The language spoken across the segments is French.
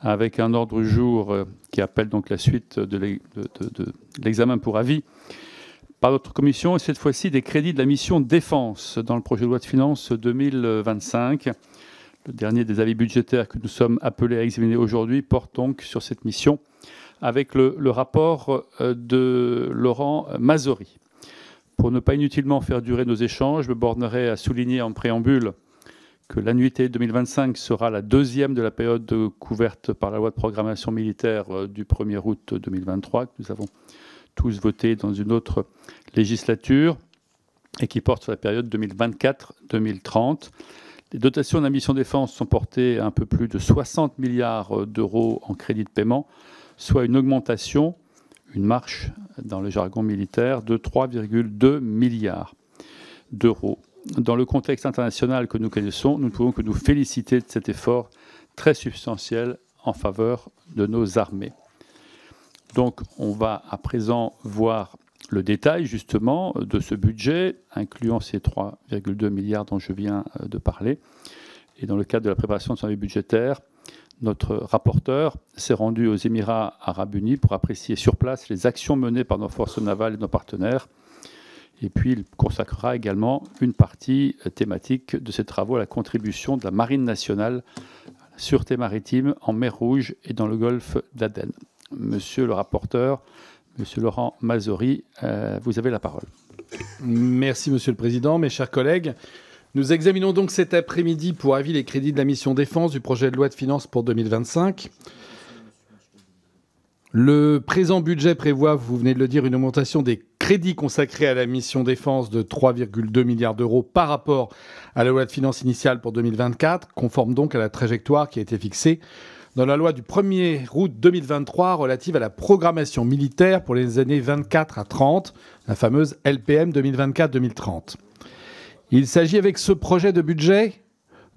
avec un ordre du jour euh, qui appelle donc la suite de l'examen pour avis par notre commission, et cette fois-ci des crédits de la mission défense dans le projet de loi de finances 2025. Le dernier des avis budgétaires que nous sommes appelés à examiner aujourd'hui porte donc sur cette mission avec le, rapport euh, de Laurent Mazori. Pour ne pas inutilement faire durer nos échanges, je me bornerai à souligner en préambule que l'annuité 2025 sera la deuxième de la période couverte par la loi de programmation militaire euh, du 1er août 2023, que nous avons tous voté dans une autre législature, et qui porte sur la période 2024-2030. Les dotations de la mission défense sont portées à un peu plus de 60 milliards d'euros en crédit de paiement, soit une augmentation, une marche dans le jargon militaire, de 3,2 milliards d'euros. Dans le contexte international que nous connaissons, nous ne pouvons que nous féliciter de cet effort très substantiel en faveur de nos armées. Donc on va à présent voir le détail justement de ce budget, incluant ces 3,2 milliards dont je viens de parler. Et dans le cadre de la préparation de son avis budgétaire, notre rapporteur s'est rendu aux Émirats arabes unis pour apprécier sur place les actions menées par nos forces navales et nos partenaires. Et puis, il consacrera également une partie thématique de ses travaux à la contribution de la Marine nationale à la sûreté maritime en mer Rouge et dans le golfe d'Aden. Monsieur le rapporteur, Monsieur Laurent Mazori, euh, vous avez la parole. Merci, Monsieur le Président, mes chers collègues. Nous examinons donc cet après-midi pour avis les crédits de la mission défense du projet de loi de finances pour 2025. Le présent budget prévoit, vous venez de le dire, une augmentation des crédits consacrés à la mission défense de 3,2 milliards d'euros par rapport à la loi de finances initiale pour 2024, conforme donc à la trajectoire qui a été fixée dans la loi du 1er août 2023 relative à la programmation militaire pour les années 24 à 30, la fameuse LPM 2024-2030. Il s'agit avec ce projet de budget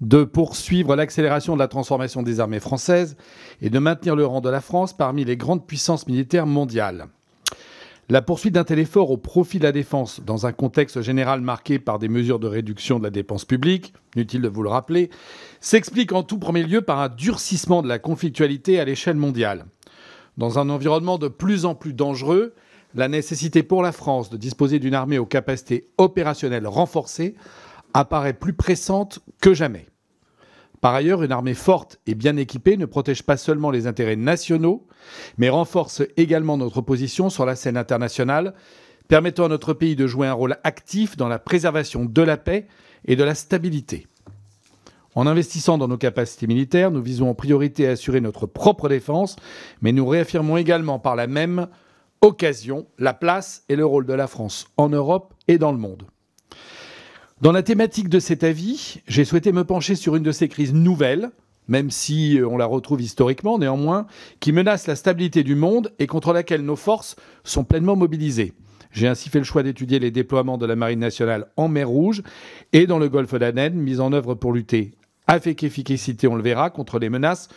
de poursuivre l'accélération de la transformation des armées françaises et de maintenir le rang de la France parmi les grandes puissances militaires mondiales. La poursuite d'un tel effort au profit de la défense, dans un contexte général marqué par des mesures de réduction de la dépense publique, inutile de vous le rappeler, s'explique en tout premier lieu par un durcissement de la conflictualité à l'échelle mondiale. Dans un environnement de plus en plus dangereux, la nécessité pour la France de disposer d'une armée aux capacités opérationnelles renforcées apparaît plus pressante que jamais. Par ailleurs, une armée forte et bien équipée ne protège pas seulement les intérêts nationaux, mais renforce également notre position sur la scène internationale, permettant à notre pays de jouer un rôle actif dans la préservation de la paix et de la stabilité. En investissant dans nos capacités militaires, nous visons en priorité à assurer notre propre défense, mais nous réaffirmons également par la même occasion la place et le rôle de la France en Europe et dans le monde. Dans la thématique de cet avis, j'ai souhaité me pencher sur une de ces crises nouvelles, même si on la retrouve historiquement néanmoins, qui menace la stabilité du monde et contre laquelle nos forces sont pleinement mobilisées. J'ai ainsi fait le choix d'étudier les déploiements de la Marine nationale en mer Rouge et dans le golfe d'Aden, mis en œuvre pour lutter avec efficacité, on le verra, contre les menaces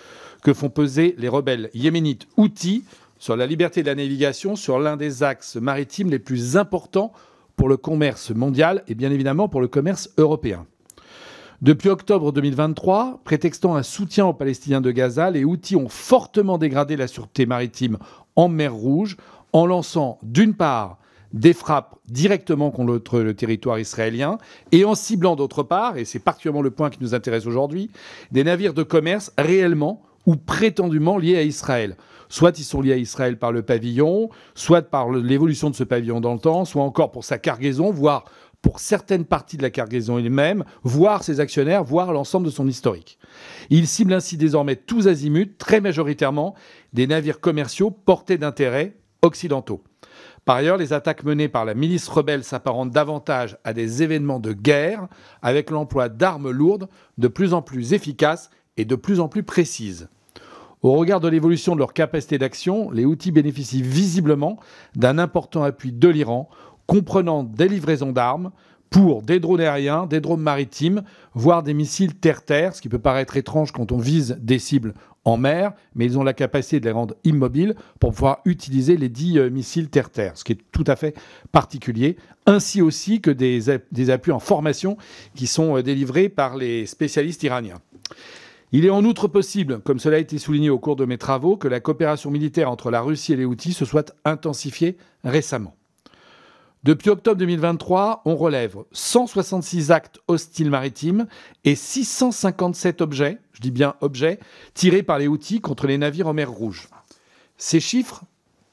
que font peser les rebelles yéménites Houthis sur la liberté de la navigation sur l'un des axes maritimes les plus importants pour le commerce mondial et bien évidemment pour le commerce européen. Depuis octobre 2023, prétextant un soutien aux Palestiniens de Gaza, les Houthis ont fortement dégradé la sûreté maritime en mer Rouge en lançant d'une part des frappes directement contre le territoire israélien et en ciblant d'autre part, et c'est particulièrement le point qui nous intéresse aujourd'hui, des navires de commerce réellement ou prétendument liés à Israël. Soit ils sont liés à Israël par le pavillon, soit par l'évolution de ce pavillon dans le temps, soit encore pour sa cargaison, voire pour certaines parties de la cargaison elle-même, voire ses actionnaires, voire l'ensemble de son historique. Il cible ainsi désormais tous azimuts, très majoritairement, des navires commerciaux portés d'intérêts occidentaux. Par ailleurs, les attaques menées par la milice rebelle s'apparentent davantage à des événements de guerre, avec l'emploi d'armes lourdes de plus en plus efficaces et de plus en plus précises. Au regard de l'évolution de leur capacité d'action, les outils bénéficient visiblement d'un important appui de l'Iran, comprenant des livraisons d'armes pour des drones aériens, des drones maritimes, voire des missiles terre-terre, ce qui peut paraître étrange quand on vise des cibles en mer, mais ils ont la capacité de les rendre immobiles pour pouvoir utiliser les dix euh, missiles terre-terre, ce qui est tout à fait particulier, ainsi aussi que des, appuis en formation qui sont euh, délivrés par les spécialistes iraniens. Il est en outre possible, comme cela a été souligné au cours de mes travaux, que la coopération militaire entre la Russie et les Houthis se soit intensifiée récemment. Depuis octobre 2023, on relève 166 actes hostiles maritimes et 657 objets, je dis bien objets, tirés par les Houthis contre les navires en mer Rouge. Ces chiffres,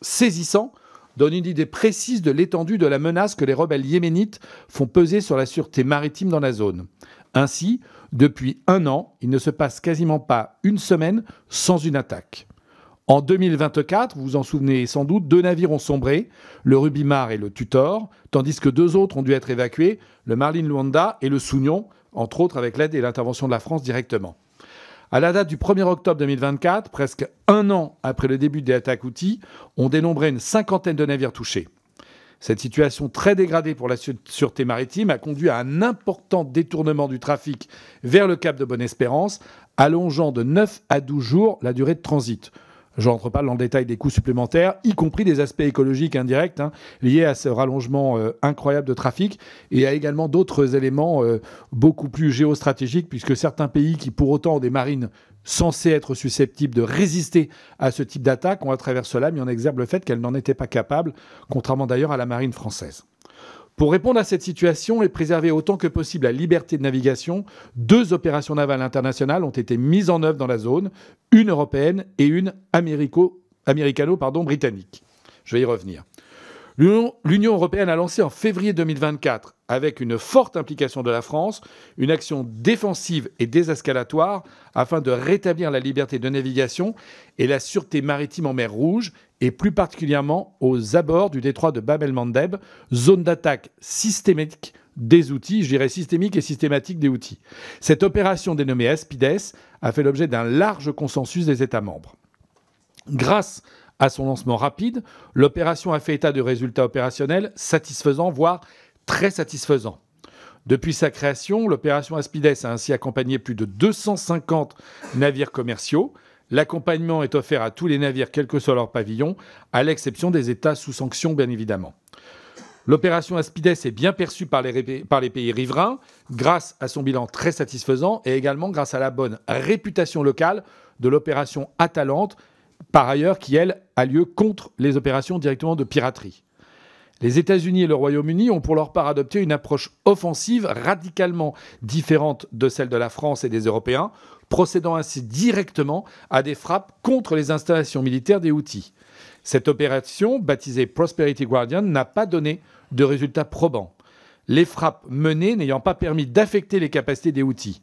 saisissants, donnent une idée précise de l'étendue de la menace que les rebelles yéménites font peser sur la sûreté maritime dans la zone. Ainsi, depuis un an, il ne se passe quasiment pas une semaine sans une attaque. En 2024, vous vous en souvenez sans doute, deux navires ont sombré, le Rubimar et le Tutor, tandis que deux autres ont dû être évacués, le Marlin Luanda et le Sounion, entre autres avec l'aide et l'intervention de la France directement. À la date du 1er octobre 2024, presque un an après le début des attaques outils, on dénombrait une cinquantaine de navires touchés. Cette situation très dégradée pour la sûreté maritime a conduit à un important détournement du trafic vers le cap de Bonne-Espérance, allongeant de 9 à 12 jours la durée de transit. Je n'entre pas dans le détail des coûts supplémentaires, y compris des aspects écologiques indirects hein, liés à ce rallongement euh, incroyable de trafic et à également d'autres éléments euh, beaucoup plus géostratégiques, puisque certains pays qui pour autant ont des marines censées être susceptibles de résister à ce type d'attaque ont à travers cela mis en exergue le fait qu'elles n'en étaient pas capables, contrairement d'ailleurs à la marine française. Pour répondre à cette situation et préserver autant que possible la liberté de navigation, deux opérations navales internationales ont été mises en œuvre dans la zone, une européenne et une américano-britannique. Je vais y revenir. L'Union européenne a lancé en février 2024, avec une forte implication de la France, une action défensive et désescalatoire afin de rétablir la liberté de navigation et la sûreté maritime en mer Rouge, et plus particulièrement aux abords du détroit de Bab el-Mandeb, zone d'attaque systémique des outils, je dirais systémique et systématique des outils. Cette opération dénommée Espides a fait l'objet d'un large consensus des États membres. Grâce son lancement rapide, l'opération a fait état de résultats opérationnels satisfaisants, voire très satisfaisants. Depuis sa création, l'opération Aspides a ainsi accompagné plus de 250 navires commerciaux. L'accompagnement est offert à tous les navires, quel que soit leur pavillon, à l'exception des États sous sanction, bien évidemment. L'opération Aspides est bien perçue par les, par les, pays riverains grâce à son bilan très satisfaisant et également grâce à la bonne réputation locale de l'opération Atalante, par ailleurs, qui, elle, a lieu contre les opérations directement de piraterie. Les États-Unis et le Royaume-Uni ont pour leur part adopté une approche offensive radicalement différente de celle de la France et des Européens, procédant ainsi directement à des frappes contre les installations militaires des Houthis. Cette opération, baptisée Prosperity Guardian, n'a pas donné de résultats probants. Les frappes menées n'ayant pas permis d'affecter les capacités des Houthis.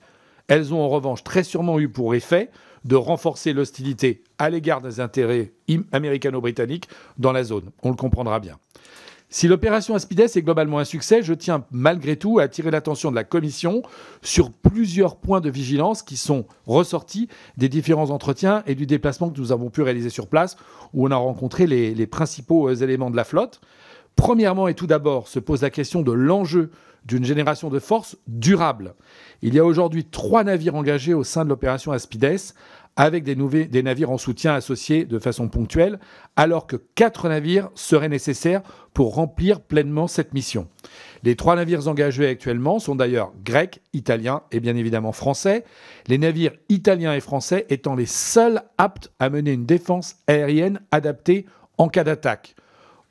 Elles ont en revanche très sûrement eu pour effet de renforcer l'hostilité à l'égard des intérêts américano-britanniques dans la zone. On le comprendra bien. Si l'opération Aspides est globalement un succès, je tiens malgré tout à attirer l'attention de la Commission sur plusieurs points de vigilance qui sont ressortis des différents entretiens et du déplacement que nous avons pu réaliser sur place, où on a rencontré les, les principaux euh, éléments de la flotte. Premièrement et tout d'abord se pose la question de l'enjeu d'une génération de force durable. Il y a aujourd'hui trois navires engagés au sein de l'opération Aspides, avec des, des, navires en soutien associés de façon ponctuelle, alors que quatre navires seraient nécessaires pour remplir pleinement cette mission. Les trois navires engagés actuellement sont d'ailleurs grecs, italiens et bien évidemment français, les navires italiens et français étant les seuls aptes à mener une défense aérienne adaptée en cas d'attaque.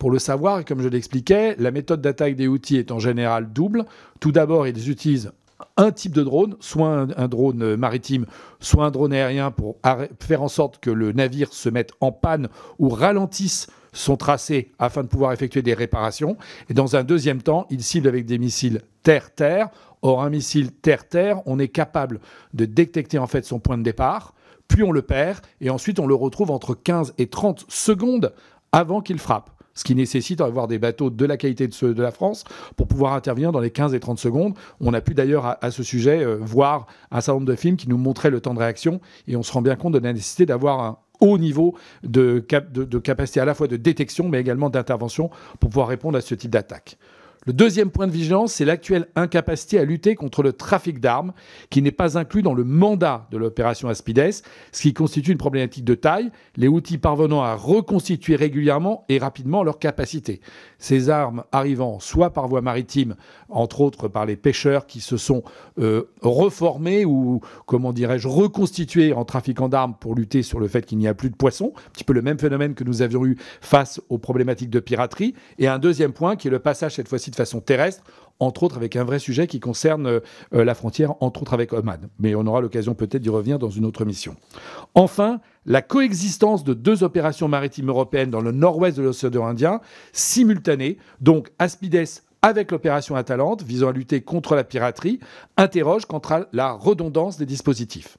Pour le savoir, comme je l'expliquais, la méthode d'attaque des outils est en général double. Tout d'abord, ils utilisent un type de drone, soit un, drone maritime, soit un drone aérien, pour faire en sorte que le navire se mette en panne ou ralentisse son tracé afin de pouvoir effectuer des réparations. Et dans un deuxième temps, ils ciblent avec des missiles terre-terre. Or, un missile terre-terre, on est capable de détecter en fait son point de départ, puis on le perd, et ensuite on le retrouve entre 15 et 30 secondes avant qu'il frappe ce qui nécessite d'avoir des bateaux de la qualité de ceux de la France pour pouvoir intervenir dans les 15 et 30 secondes. On a pu d'ailleurs à, ce sujet euh, voir un certain nombre de films qui nous montraient le temps de réaction et on se rend bien compte de la nécessité d'avoir un haut niveau de, de, capacité à la fois de détection mais également d'intervention pour pouvoir répondre à ce type d'attaque. Le deuxième point de vigilance, c'est l'actuelle incapacité à lutter contre le trafic d'armes, qui n'est pas inclus dans le mandat de l'opération Aspides, ce qui constitue une problématique de taille, les outils parvenant à reconstituer régulièrement et rapidement leurs capacités. Ces armes arrivant soit par voie maritime, entre autres par les pêcheurs qui se sont euh, reformés ou, comment dirais-je, reconstitués en trafiquant d'armes pour lutter sur le fait qu'il n'y a plus de poissons, un petit peu le même phénomène que nous avions eu face aux problématiques de piraterie. Et un deuxième point qui est le passage cette fois-ci de façon terrestre, entre autres avec un vrai sujet qui concerne euh, la frontière, entre autres avec Oman. Mais on aura l'occasion peut-être d'y revenir dans une autre mission. Enfin, la coexistence de deux opérations maritimes européennes dans le nord-ouest de l'océan Indien, simultanées, donc Aspides avec l'opération Atalante visant à lutter contre la piraterie, interroge quant à la redondance des dispositifs.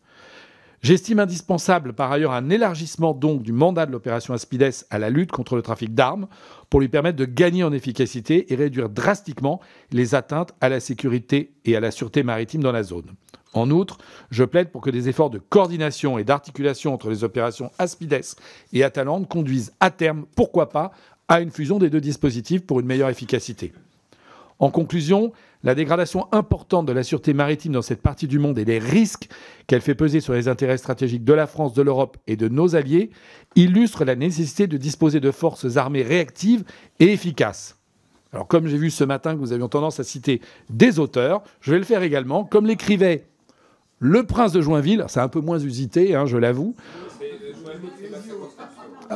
J'estime indispensable par ailleurs un élargissement donc du mandat de l'opération Aspides à la lutte contre le trafic d'armes pour lui permettre de gagner en efficacité et réduire drastiquement les atteintes à la sécurité et à la sûreté maritime dans la zone. En outre, je plaide pour que des efforts de coordination et d'articulation entre les opérations Aspides et Atalante conduisent à terme, pourquoi pas, à une fusion des deux dispositifs pour une meilleure efficacité. En conclusion, la dégradation importante de la sûreté maritime dans cette partie du monde et les risques qu'elle fait peser sur les intérêts stratégiques de la France, de l'Europe et de nos alliés illustrent la nécessité de disposer de forces armées réactives et efficaces. Alors comme j'ai vu ce matin que vous aviez tendance à citer des auteurs, je vais le faire également, comme l'écrivait le prince de Joinville, c'est un peu moins usité, hein, je l'avoue,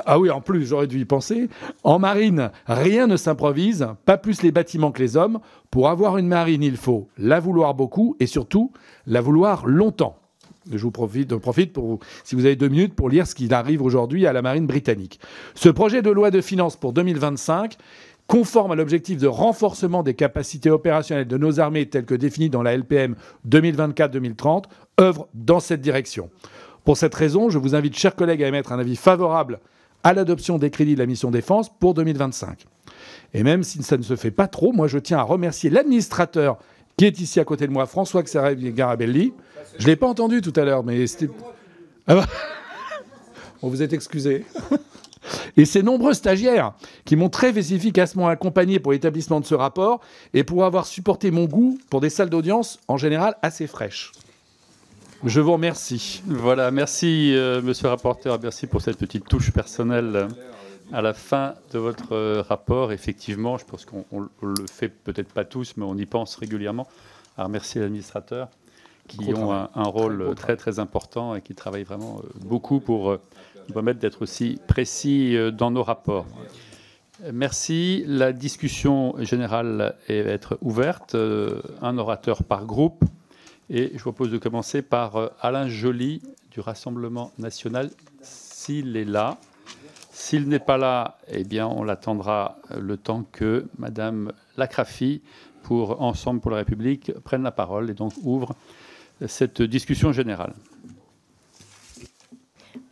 ah oui, en plus, j'aurais dû y penser. En marine, rien ne s'improvise, pas plus les bâtiments que les hommes. Pour avoir une marine, il faut la vouloir beaucoup et surtout la vouloir longtemps. Je vous profite, pour, si vous avez deux minutes, pour lire ce qui arrive aujourd'hui à la marine britannique. Ce projet de loi de finances pour 2025 conforme à l'objectif de renforcement des capacités opérationnelles de nos armées telles que définies dans la LPM 2024-2030, œuvre dans cette direction. Pour cette raison, je vous invite, chers collègues, à émettre un avis favorable à l'adoption des crédits de la mission défense pour 2025. Et même si ça ne se fait pas trop, moi je tiens à remercier l'administrateur qui est ici à côté de moi, François Garabelli. Je ne l'ai pas entendu tout à l'heure, mais c'était... Ah bah. On vous êtes excusé. Et ces nombreux stagiaires qui m'ont très efficacement accompagné pour l'établissement de ce rapport et pour avoir supporté mon goût pour des salles d'audience en général assez fraîches. Je vous remercie. Voilà, merci euh, monsieur le rapporteur, merci pour cette petite touche personnelle à la fin de votre euh, rapport. Effectivement, je pense qu'on le fait peut-être pas tous, mais on y pense régulièrement à remercier l'administrateur qui ont un, rôle très, très important et qui travaillent vraiment euh, beaucoup pour nous permettre d'être aussi précis dans nos rapports. Merci. La discussion générale est être ouverte. Un orateur par groupe. Et je propose de commencer par euh, Alain Joly du Rassemblement national, s'il est là. S'il n'est pas là, eh bien, on l'attendra le temps que Madame Lacrafi, pour Ensemble pour la République, prenne la parole et donc ouvre cette discussion générale.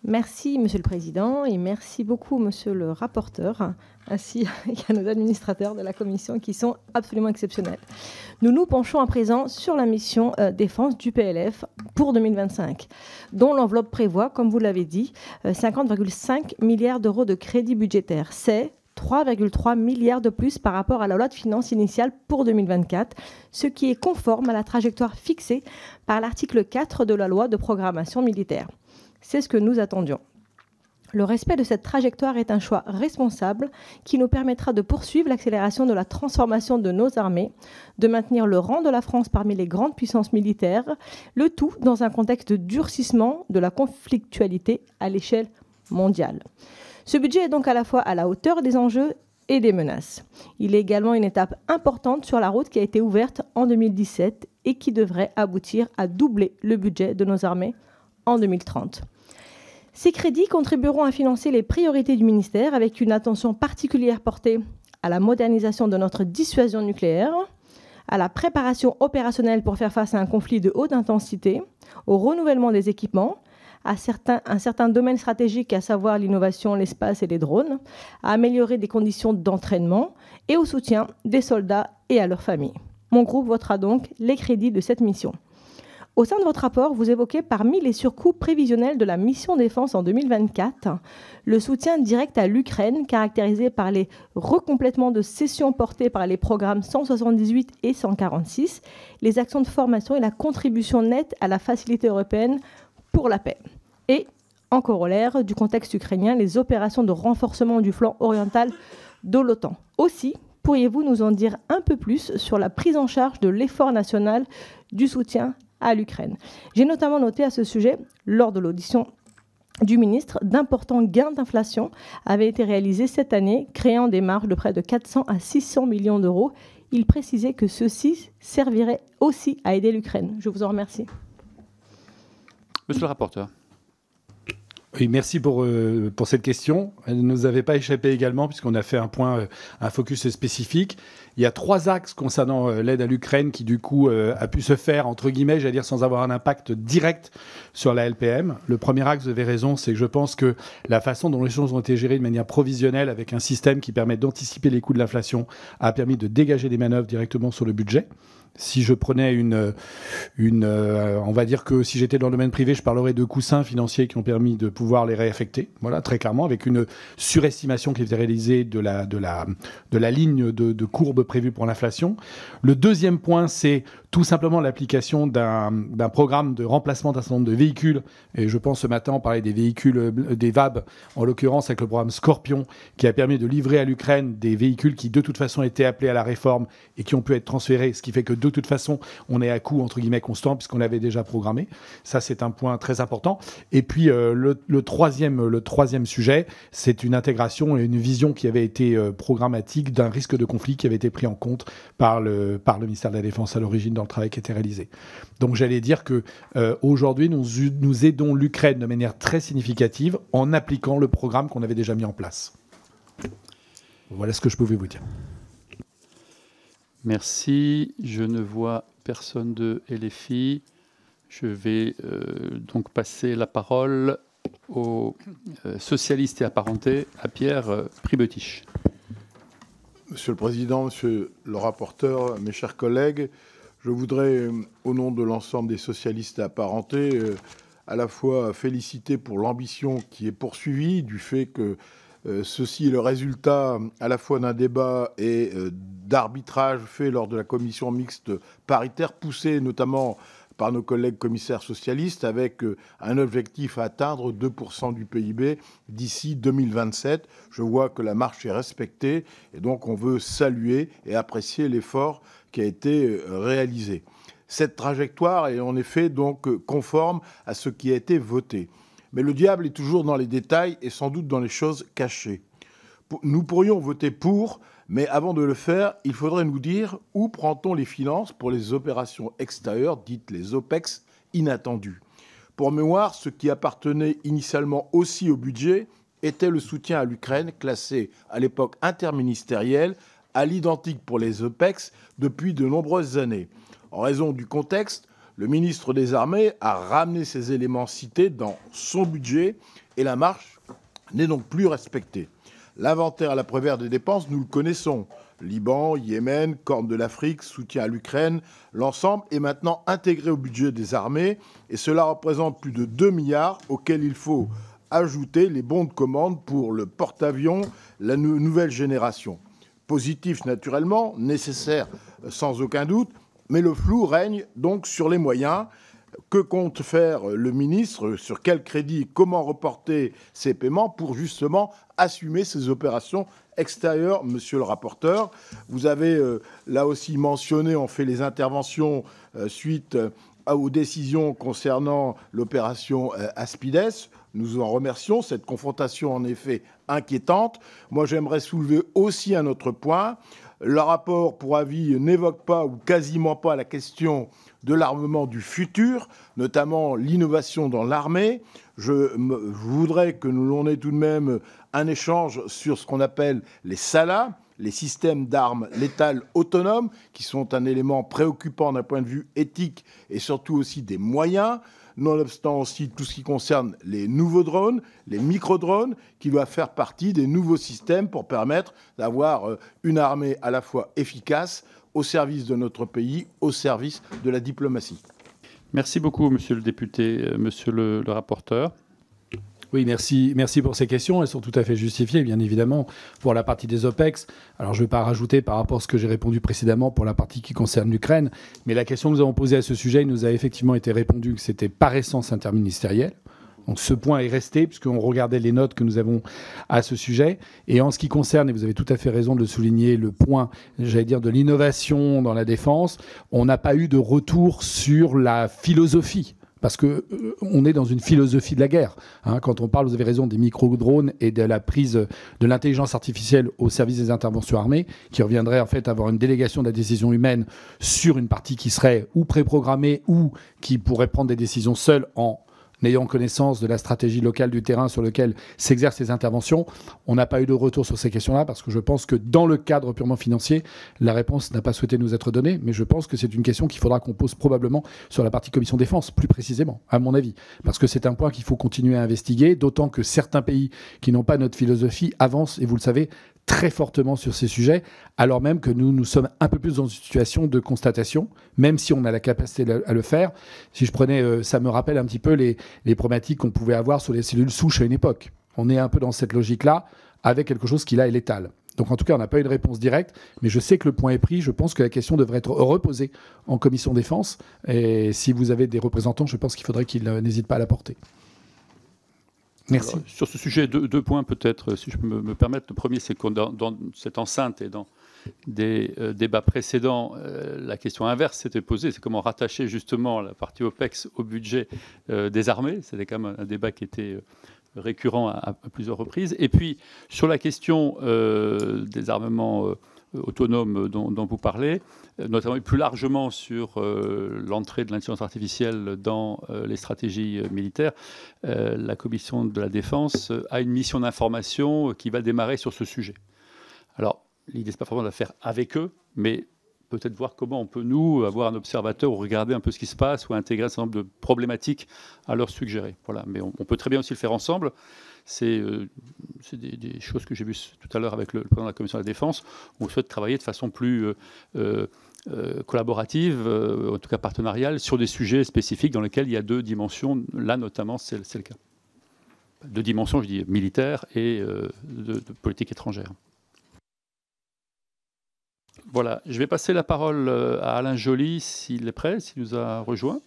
Merci, Monsieur le Président, et merci beaucoup, Monsieur le rapporteur, ainsi qu'à nos administrateurs de la Commission qui sont absolument exceptionnels. Nous nous penchons à présent sur la mission euh, défense du PLF pour 2025, dont l'enveloppe prévoit, comme vous l'avez dit, 50,5 euh, milliards d'euros de crédits budgétaires. C'est 3,3 milliards de plus par rapport à la loi de finances initiale pour 2024, ce qui est conforme à la trajectoire fixée par l'article 4 de la loi de programmation militaire. C'est ce que nous attendions. Le respect de cette trajectoire est un choix responsable qui nous permettra de poursuivre l'accélération de la transformation de nos armées, de maintenir le rang de la France parmi les grandes puissances militaires, le tout dans un contexte de durcissement de la conflictualité à l'échelle mondiale. Ce budget est donc à la fois à la hauteur des enjeux et des menaces. Il est également une étape importante sur la route qui a été ouverte en 2017 et qui devrait aboutir à doubler le budget de nos armées en 2030. Ces crédits contribueront à financer les priorités du ministère avec une attention particulière portée à la modernisation de notre dissuasion nucléaire, à la préparation opérationnelle pour faire face à un conflit de haute intensité, au renouvellement des équipements, à certains, un certain domaine stratégique, à savoir l'innovation, l'espace et les drones, à améliorer des conditions d'entraînement et au soutien des soldats et à leurs familles. Mon groupe votera donc les crédits de cette mission. Au sein de votre rapport, vous évoquez parmi les surcoûts prévisionnels de la mission défense en 2024 le soutien direct à l'Ukraine, caractérisé par les recomplètements de sessions portés par les programmes 178 et 146, les actions de formation et la contribution nette à la facilité européenne pour la paix. Et, en corollaire du contexte ukrainien, les opérations de renforcement du flanc oriental de l'OTAN. Aussi, pourriez-vous nous en dire un peu plus sur la prise en charge de l'effort national du soutien à l'Ukraine J'ai notamment noté à ce sujet, lors de l'audition du ministre, d'importants gains d'inflation avaient été réalisés cette année, créant des marges de près de 400 à 600 millions d'euros. Il précisait que ceci servirait aussi à aider l'Ukraine. Je vous en remercie. Monsieur le rapporteur. Oui, merci pour, euh, pour cette question. Elle ne nous avait pas échappé également, puisqu'on a fait un point, euh, un focus spécifique. Il y a trois axes concernant euh, l'aide à l'Ukraine qui, du coup, a pu se faire, entre guillemets, j'allais dire, sans avoir un impact direct sur la LPM. Le premier axe, vous avez raison, c'est que je pense que la façon dont les choses ont été gérées de manière provisionnelle, avec un système qui permet d'anticiper les coûts de l'inflation, a permis de dégager des manœuvres directement sur le budget. Si je prenais une, euh, on va dire que si j'étais dans le domaine privé, je parlerais de coussins financiers qui ont permis de pouvoir les réaffecter. Voilà, très clairement, avec une surestimation qui était réalisée de la ligne de, de courbe prévue pour l'inflation. Le deuxième point, c'est tout simplement l'application d'un programme de remplacement d'un certain nombre de véhicules. Et je pense ce matin, on parlait des véhicules, euh, des VAB, en l'occurrence avec le programme Scorpion, qui a permis de livrer à l'Ukraine des véhicules qui de toute façon étaient appelés à la réforme et qui ont pu être transférés, ce qui fait que de toute façon, on est à coût entre guillemets constant puisqu'on l'avait déjà programmé. Ça, c'est un point très important. Et puis euh, le, troisième, le troisième sujet, c'est une intégration et une vision qui avait été euh, programmatique d'un risque de conflit qui avait été pris en compte par le, par le ministère de la Défense à l'origine dans le travail qui était réalisé. Donc j'allais dire que euh, aujourd'hui, nous, nous aidons l'Ukraine de manière très significative en appliquant le programme qu'on avait déjà mis en place. Voilà ce que je pouvais vous dire. Merci. Je ne vois personne de LFI. Je vais euh, donc passer la parole aux euh, socialistes et apparentés, à Pierre euh. Monsieur le Président, Monsieur le rapporteur, mes chers collègues, je voudrais, au nom de l'ensemble des socialistes apparentés, à la fois féliciter pour l'ambition qui est poursuivie, du fait que euh, ceci est le résultat à la fois d'un débat et euh, d'arbitrage fait lors de la commission mixte paritaire, poussé notamment par nos collègues commissaires socialistes, avec euh, un objectif à atteindre 2% du PIB d'ici 2027. Je vois que la marche est respectée et donc on veut saluer et apprécier l'effort qui a été réalisé. Cette trajectoire est en effet donc conforme à ce qui a été voté. Mais le diable est toujours dans les détails et sans doute dans les choses cachées. Nous pourrions voter pour, mais avant de le faire, il faudrait nous dire où prend-on les finances pour les opérations extérieures, dites les OPEX, inattendues. Pour mémoire, ce qui appartenait initialement aussi au budget était le soutien à l'Ukraine, classé à l'époque interministériel, à l'identique pour les OPEX depuis de nombreuses années. En raison du contexte, le ministre des Armées a ramené ces éléments cités dans son budget et la marche n'est donc plus respectée. L'inventaire à la prévère des dépenses, nous le connaissons. Liban, Yémen, Corne de l'Afrique, soutien à l'Ukraine, l'ensemble est maintenant intégré au budget des armées et cela représente plus de 2 milliards auxquels il faut ajouter les bons de commande pour le porte-avions, la nouvelle génération. Positif naturellement, nécessaire sans aucun doute, mais le flou règne donc sur les moyens. Que compte faire le ministre? Sur quel crédit? Comment reporter ces paiements pour justement assumer ces opérations extérieures, monsieur le rapporteur? Vous avez euh, là aussi mentionné, on fait les interventions euh, suite euh, aux décisions concernant l'opération Aspides. Nous en remercions. Cette confrontation, en effet, inquiétante. Moi, j'aimerais soulever aussi un autre point. Le rapport pour avis n'évoque pas ou quasiment pas la question de l'armement du futur, notamment l'innovation dans l'armée. Je, voudrais que nous l'on ait tout de même un échange sur ce qu'on appelle les SALA, les systèmes d'armes létales autonomes, qui sont un élément préoccupant d'un point de vue éthique et surtout aussi des moyens nonobstant aussi tout ce qui concerne les nouveaux drones, les micro-drones, qui doivent faire partie des nouveaux systèmes pour permettre d'avoir euh, une armée à la fois efficace, au service de notre pays, au service de la diplomatie. Merci beaucoup, monsieur le député, monsieur le rapporteur. Oui, merci, merci pour ces questions. Elles sont tout à fait justifiées, bien évidemment, pour la partie des OPEX. Alors, je ne vais pas rajouter par rapport à ce que j'ai répondu précédemment pour la partie qui concerne l'Ukraine, mais la question que nous avons posée à ce sujet, il nous a effectivement été répondu que c'était par essence interministériel. Donc ce point est resté, puisqu'on regardait les notes que nous avons à ce sujet. Et en ce qui concerne, et vous avez tout à fait raison de le souligner, le point, j'allais dire, de l'innovation dans la défense, on n'a pas eu de retour sur la philosophie parce que euh, on est dans une philosophie de la guerre. Hein. quand on parle, vous avez raison, des micro-drones et de la prise de l'intelligence artificielle au service des interventions armées, qui reviendrait en fait à avoir une délégation de la décision humaine sur une partie qui serait ou préprogrammée ou qui pourrait prendre des décisions seule en n'ayant connaissance de la stratégie locale du terrain sur lequel s'exercent ces interventions. On n'a pas eu de retour sur ces questions-là parce que je pense que dans le cadre purement financier, la réponse n'a pas souhaité nous être donnée, mais je pense que c'est une question qu'il faudra qu'on pose probablement sur la partie commission défense, plus précisément, à mon avis, parce que c'est un point qu'il faut continuer à investiguer, d'autant que certains pays qui n'ont pas notre philosophie avancent, et vous le savez, très fortement sur ces sujets, alors même que nous, nous sommes un peu plus dans une situation de constatation, même si on a la capacité à le faire. Si je prenais, euh, ça me rappelle un petit peu les, les problématiques qu'on pouvait avoir sur les cellules souches à une époque. On est un peu dans cette logique-là, avec quelque chose qui là est létal. Donc en tout cas, on n'a pas eu de réponse directe, mais je sais que le point est pris. Je pense que la question devrait être reposée en commission défense. Et si vous avez des représentants, je pense qu'il faudrait qu'ils euh, n'hésitent pas à la porter. Sur ce sujet, deux, points peut-être, si je peux me, permettre. Le premier, c'est que dans, cette enceinte et dans des euh, débats précédents, euh, la question inverse s'était posée, c'est comment rattacher justement la partie OPEX au budget euh, des armées. C'était quand même un, débat qui était récurrent à, plusieurs reprises. Et puis, sur la question des armements autonomes dont, vous parlez, notamment plus largement sur euh, l'entrée de l'intelligence artificielle dans euh, les stratégies euh, militaires, la commission de la défense a une mission d'information qui va démarrer sur ce sujet. Alors, l'idée, n'est pas forcément de la faire avec eux, mais peut-être voir comment on peut, nous, avoir un observateur ou regarder un peu ce qui se passe ou intégrer un certain nombre de problématiques à leur suggérer. Voilà. Mais on, peut très bien aussi le faire ensemble. C'est euh, des, choses que j'ai vues tout à l'heure avec le, président de la Commission de la Défense. On souhaite travailler de façon plus euh, euh, collaborative, en tout cas partenariale, sur des sujets spécifiques dans lesquels il y a deux dimensions. Là, notamment, c'est le cas. Deux dimensions, je dis, militaire et de politique étrangère. Voilà, je vais passer la parole euh, à Alain Joly s'il est prêt, s'il nous a rejoint.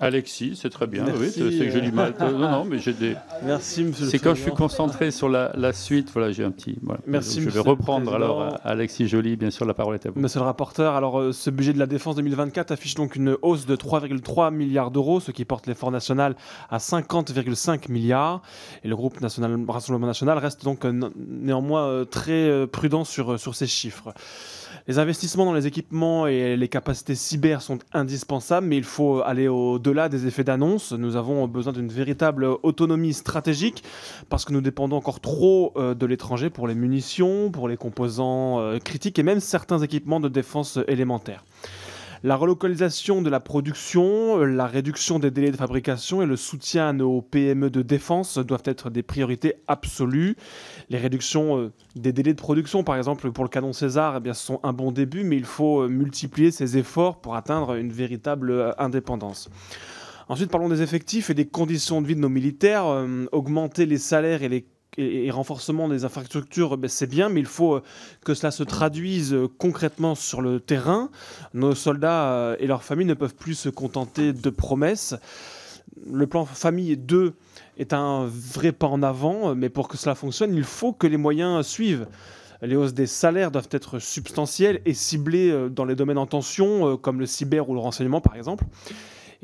Alexis, c'est très bien. Oui, c'est que j'ai du mal. non, non, mais j'ai des. Merci, monsieur. C'est quand je suis concentré sur la, suite. Voilà, j'ai un petit. Merci. je vais reprendre alors Alexis Joly. Bien sûr, la parole est à vous. Monsieur le rapporteur, alors euh, ce budget de la défense 2024 affiche donc une hausse de 3,3 milliards d'euros, ce qui porte l'effort national à 50,5 milliards. Et le groupe national, Rassemblement national reste donc euh, néanmoins très prudent sur, sur ces chiffres. Les investissements dans les équipements et les capacités cyber sont indispensables, mais il faut aller au-delà des effets d'annonce. Nous avons besoin d'une véritable autonomie stratégique parce que nous dépendons encore trop euh, de l'étranger pour les munitions, pour les composants euh, critiques et même certains équipements de défense élémentaire. La relocalisation de la production, euh, la réduction des délais de fabrication et le soutien à nos PME de défense doivent être des priorités absolues. Les réductions euh, des délais de production, par exemple pour le canon César, eh sont un bon début, mais il faut euh, multiplier ces efforts pour atteindre une véritable indépendance. Ensuite, parlons des effectifs et des conditions de vie de nos militaires. augmenter les salaires et les et, renforcement des infrastructures, ben, c'est bien, mais il faut euh, que cela se traduise euh, concrètement sur le terrain. Nos soldats euh, et leurs familles ne peuvent plus se contenter de promesses. Le plan famille 2 est un vrai pas en avant, mais pour que cela fonctionne, il faut que les moyens suivent. Les hausses des salaires doivent être substantielles et ciblées dans les domaines en tension, comme le cyber ou le renseignement par exemple.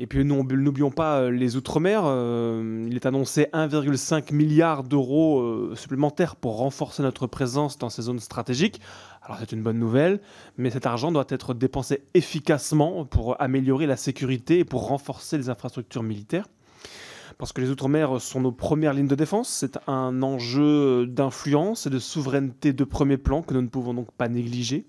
Et puis n'oublions pas euh, les Outre-mer. Euh, il est annoncé 1,5 milliard d'euros euh, supplémentaires pour renforcer notre présence dans ces zones stratégiques. Alors c'est une bonne nouvelle, mais cet argent doit être dépensé efficacement pour améliorer la sécurité et pour renforcer les infrastructures militaires. Parce que les Outre-mer sont nos premières lignes de défense, c'est un enjeu d'influence et de souveraineté de premier plan que nous ne pouvons donc pas négliger.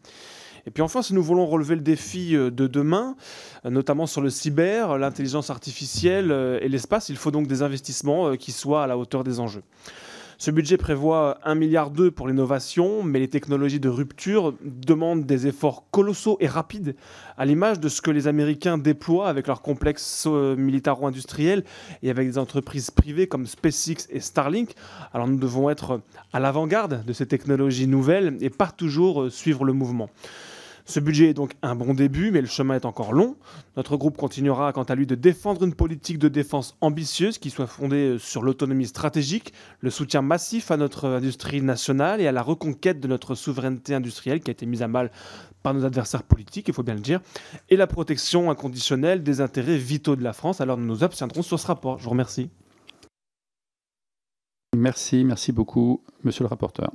Et puis enfin, si nous voulons relever le défi euh, de demain, euh, notamment sur le cyber, l'intelligence artificielle euh, et l'espace, il faut donc des investissements qui soient à la hauteur des enjeux. Ce budget prévoit 1,2 milliard pour l'innovation, mais les technologies de rupture demandent des efforts colossaux et rapides, à l'image de ce que les Américains déploient avec leurs complexes euh, militaro-industriels et avec des entreprises privées comme SpaceX et Starlink. Alors nous devons être à l'avant-garde de ces technologies nouvelles et pas toujours suivre le mouvement. Ce budget est donc un bon début, mais le chemin est encore long. Notre groupe continuera quant à lui de défendre une politique de défense ambitieuse qui soit fondée sur l'autonomie stratégique, le soutien massif à notre industrie nationale et à la reconquête de notre souveraineté industrielle qui a été mise à mal par nos adversaires politiques, il faut bien le dire, et la protection inconditionnelle des intérêts vitaux de la France. Alors nous nous abstiendrons sur ce rapport. Je vous remercie. Merci, merci beaucoup, monsieur le rapporteur.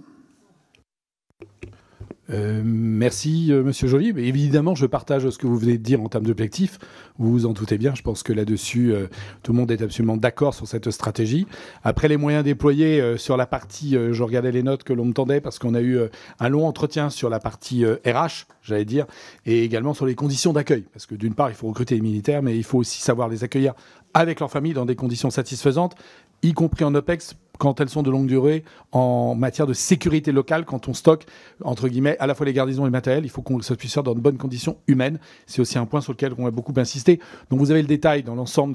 Euh, merci, euh, Monsieur Joly. Évidemment, je partage ce que vous venez de dire en termes d'objectifs. Vous vous en doutez bien. Je pense que là-dessus, euh, tout le monde est absolument d'accord sur cette stratégie. Après, les moyens déployés sur la partie, je regardais les notes que l'on me tendait parce qu'on a eu un long entretien sur la partie RH, j'allais dire, et également sur les conditions d'accueil. Parce que d'une part, il faut recruter les militaires, mais il faut aussi savoir les accueillir avec leur famille dans des conditions satisfaisantes, y compris en OPEX quand elles sont de longue durée en matière de sécurité locale, quand on stocke, entre guillemets, à la fois les garnisons et le matériel, il faut qu'on se puisse faire dans de bonnes conditions humaines. C'est aussi un point sur lequel on va beaucoup insister. Donc vous avez le détail dans l'ensemble,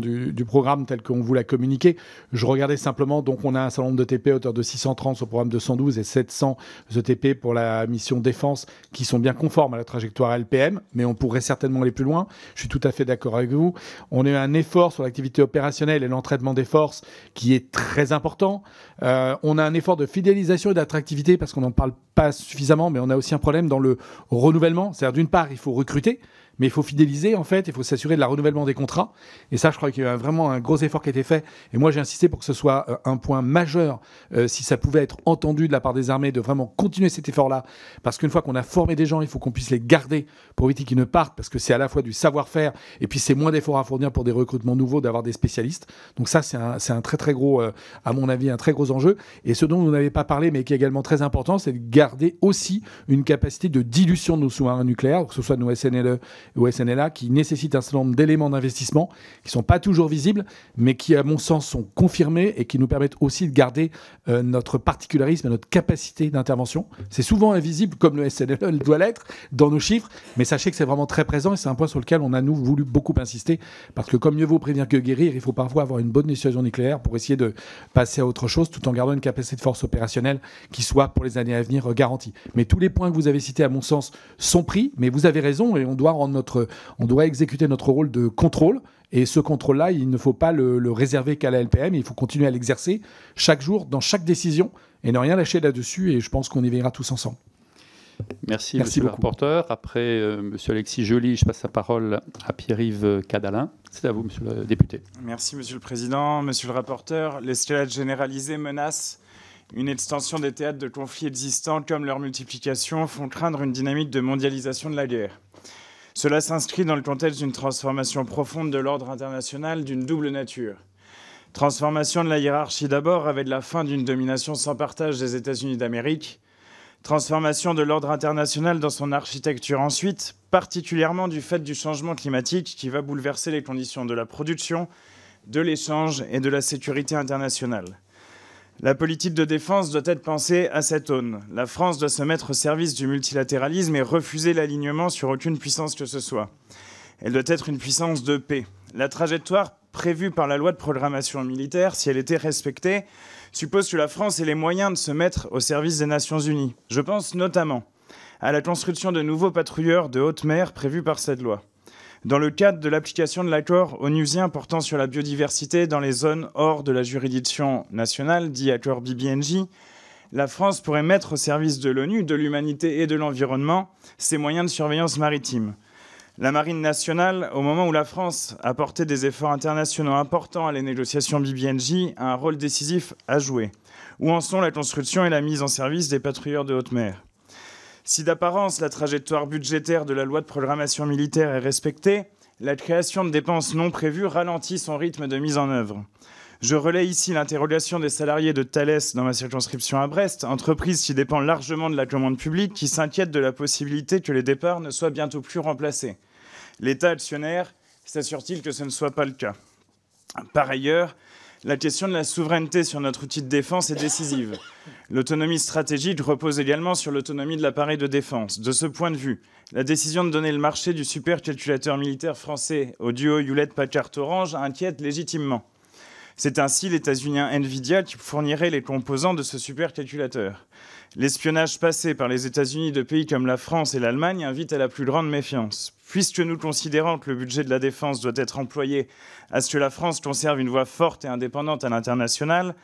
du, du, programme tel qu'on vous l'a communiqué. Je regardais simplement, donc on a un nombre de TP à hauteur de 630 sur le programme 212 et 700 ETP pour la mission défense qui sont bien conformes à la trajectoire LPM, mais on pourrait certainement aller plus loin. Je suis tout à fait d'accord avec vous. On a eu un effort sur l'activité opérationnelle et l'entraînement des forces qui est très très important. Euh, on a un effort de fidélisation et d'attractivité parce qu'on n'en parle pas suffisamment, mais on a aussi un problème dans le renouvellement. C'est-à-dire d'une part, il faut recruter, mais il faut fidéliser en fait, il faut s'assurer de la renouvellement des contrats. Et ça, je crois qu'il y a vraiment un gros effort qui a été fait. Et moi, j'ai insisté pour que ce soit euh, un point majeur, euh, si ça pouvait être entendu de la part des armées, de vraiment continuer cet effort-là. Parce qu'une fois qu'on a formé des gens, il faut qu'on puisse les garder pour éviter qu'ils ne partent, parce que c'est à la fois du savoir-faire, et puis c'est moins d'efforts à fournir pour des recrutements nouveaux d'avoir des spécialistes. Donc ça, c'est un, très très gros, euh, à mon avis, un très gros enjeu. Et ce dont vous n'avez pas parlé, mais qui est également très important, c'est de garder aussi une capacité de dilution de nos sous-marins nucléaires, que ce soit nos SNLE au SNLA qui nécessitent un certain nombre d'éléments d'investissement qui ne sont pas toujours visibles, mais qui, à mon sens, sont confirmés et qui nous permettent aussi de garder euh, notre particularisme et notre capacité d'intervention. C'est souvent invisible, comme le SNLA doit l'être, dans nos chiffres, mais sachez que c'est vraiment très présent et c'est un point sur lequel on a, nous, voulu beaucoup insister, parce que comme mieux vaut prévenir que guérir, il faut parfois avoir une bonne dissuasion nucléaire pour essayer de passer à autre chose, tout en gardant une capacité de force opérationnelle qui soit, pour les années à venir, garantie. Mais tous les points que vous avez cités, à mon sens, sont pris, mais vous avez raison et on doit rendre notre on doit exécuter notre rôle de contrôle. Et ce contrôle-là, il ne faut pas le, réserver qu'à la LPM, il faut continuer à l'exercer chaque jour, dans chaque décision, et ne rien lâcher là-dessus. Et je pense qu'on y veillera tous ensemble. Merci, monsieur le rapporteur. Après euh, monsieur Alexis Joly, je passe la parole à Pierre-Yves Cadalin. C'est à vous, monsieur le député. Merci, monsieur le président. Monsieur le rapporteur, l'escalade généralisée menace une extension des théâtres de conflits existants comme leur multiplication font craindre une dynamique de mondialisation de la guerre. Cela s'inscrit dans le contexte d'une transformation profonde de l'ordre international d'une double nature. Transformation de la hiérarchie d'abord avec la fin d'une domination sans partage des États-Unis d'Amérique. Transformation de l'ordre international dans son architecture ensuite, particulièrement du fait du changement climatique qui va bouleverser les conditions de la production, de l'échange et de la sécurité internationale. La politique de défense doit être pensée à cette aune. La France doit se mettre au service du multilatéralisme et refuser l'alignement sur aucune puissance que ce soit. Elle doit être une puissance de paix. La trajectoire prévue par la loi de programmation militaire, si elle était respectée, suppose que la France ait les moyens de se mettre au service des Nations Unies. Je pense notamment à la construction de nouveaux patrouilleurs de haute mer prévus par cette loi dans le cadre de l'application de l'accord onusien portant sur la biodiversité dans les zones hors de la juridiction nationale, dit accord BBNJ, la France pourrait mettre au service de l'ONU, de l'humanité et de l'environnement ses moyens de surveillance maritime. La Marine nationale, au moment où la France a porté des efforts internationaux importants à les négociations BBNJ, a un rôle décisif à jouer. Où en sont la construction et la mise en service des patrouilleurs de haute mer? Si d'apparence la trajectoire budgétaire de la loi de programmation militaire est respectée, la création de dépenses non prévues ralentit son rythme de mise en œuvre. Je relais ici l'interrogation des salariés de Thales dans ma circonscription à Brest, entreprise qui dépend largement de la commande publique, qui s'inquiète de la possibilité que les départs ne soient bientôt plus remplacés. L'État actionnaire s'assure-t-il que ce ne soit pas le cas? Par ailleurs, la question de la souveraineté sur notre outil de défense est décisive. L'autonomie stratégique repose également sur l'autonomie de l'appareil de défense. De ce point de vue, la décision de donner le marché du supercalculateur militaire français au duo Hewlett-Packard-Orange inquiète légitimement. C'est ainsi l'états-unien Nvidia qui fournirait les composants de ce supercalculateur. L'espionnage passé par les États-Unis de pays comme la France et l'Allemagne invite à la plus grande méfiance. Puisque nous considérons que le budget de la défense doit être employé à ce que la France conserve une voix forte et indépendante à l'international,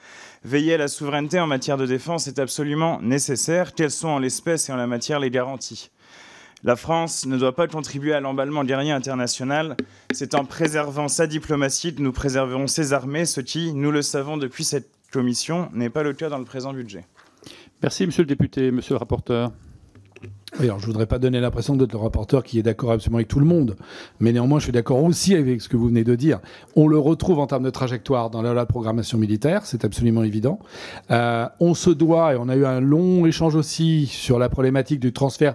veiller à la souveraineté en matière de défense est absolument nécessaire. Quelles sont en l'espèce et en la matière les garanties La France ne doit pas contribuer à l'emballement guerrier international. C'est en préservant sa diplomatie que nous préserverons ses armées, ce qui, nous le savons depuis cette commission, n'est pas le cas dans le présent budget. Merci, monsieur le député. Monsieur le rapporteur. alors, je ne voudrais pas donner l'impression d'être le rapporteur qui est d'accord absolument avec tout le monde, mais néanmoins, je suis d'accord aussi avec ce que vous venez de dire. On le retrouve en termes de trajectoire dans la loi de programmation militaire, c'est absolument évident. Euh, on se doit, et on a eu un long échange aussi sur la problématique du transfert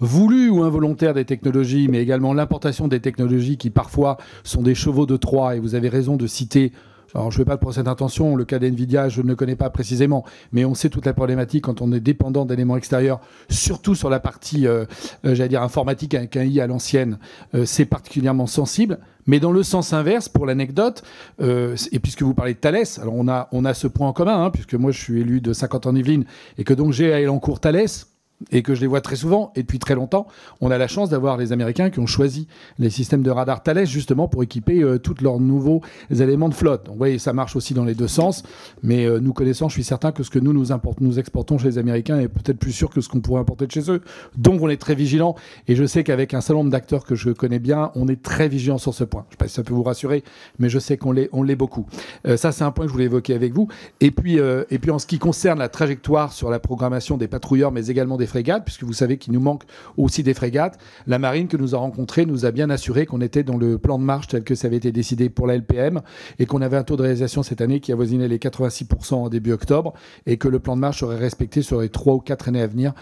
voulu ou involontaire des technologies, mais également l'importation des technologies qui parfois sont des chevaux de Troie, et vous avez raison de citer alors, je ne vais pas procès d'intention. Le cas d'NVIDIA, je ne le connais pas précisément, mais on sait toute la problématique quand on est dépendant d'éléments extérieurs, surtout sur la partie, euh, euh, j'allais dire, informatique avec un I à l'ancienne. Euh, c'est particulièrement sensible. Mais dans le sens inverse, pour l'anecdote, et puisque vous parlez de Thalès, alors on a, ce point en commun, hein, puisque moi je suis élu de 50 ans Yvelines, et que donc j'ai à Elancourt Thalès, et que je les vois très souvent et depuis très longtemps, on a la chance d'avoir les Américains qui ont choisi les systèmes de radar Thales justement pour équiper euh, tous leurs nouveaux éléments de flotte. Donc, vous voyez, ça marche aussi dans les deux sens, mais euh, nous connaissons, je suis certain que ce que nous nous, nous exportons chez les Américains est peut-être plus sûr que ce qu'on pourrait importer de chez eux. Donc, on est très vigilant et je sais qu'avec un nombre d'acteurs que je connais bien, on est très vigilant sur ce point. Je ne sais pas si ça peut vous rassurer, mais je sais qu'on l'est, on l'est beaucoup. Euh, ça, c'est un point que je voulais évoquer avec vous. Et puis, et puis, en ce qui concerne la trajectoire sur la programmation des patrouilleurs, mais également des frégates, puisque vous savez qu'il nous manque aussi des frégates. La marine que nous a rencontrée nous a bien assuré qu'on était dans le plan de marche tel que ça avait été décidé pour la LPM et qu'on avait un taux de réalisation cette année qui avoisinait les 86% en début octobre et que le plan de marche serait respecté sur les trois ou quatre années à venir.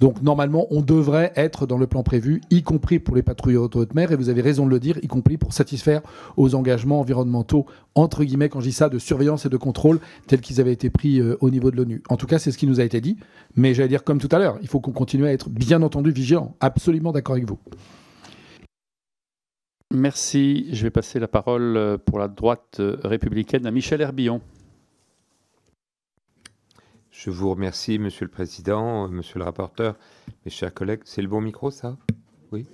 Donc normalement, on devrait être dans le plan prévu, y compris pour les patrouilleurs de haute mer, et vous avez raison de le dire, y compris pour satisfaire aux engagements environnementaux, entre guillemets, quand je dis ça, de surveillance et de contrôle, tels qu'ils avaient été pris euh, au niveau de l'ONU. En tout cas, c'est ce qui nous a été dit. Mais j'allais dire, comme tout à l'heure, il faut qu'on continue à être bien entendu vigilant. Absolument d'accord avec vous. Merci. Je vais passer la parole euh, pour la droite euh, républicaine à Michel Herbillon. Je vous remercie, Monsieur le Président, Monsieur le rapporteur, mes chers collègues. C'est le bon micro, ça? Oui?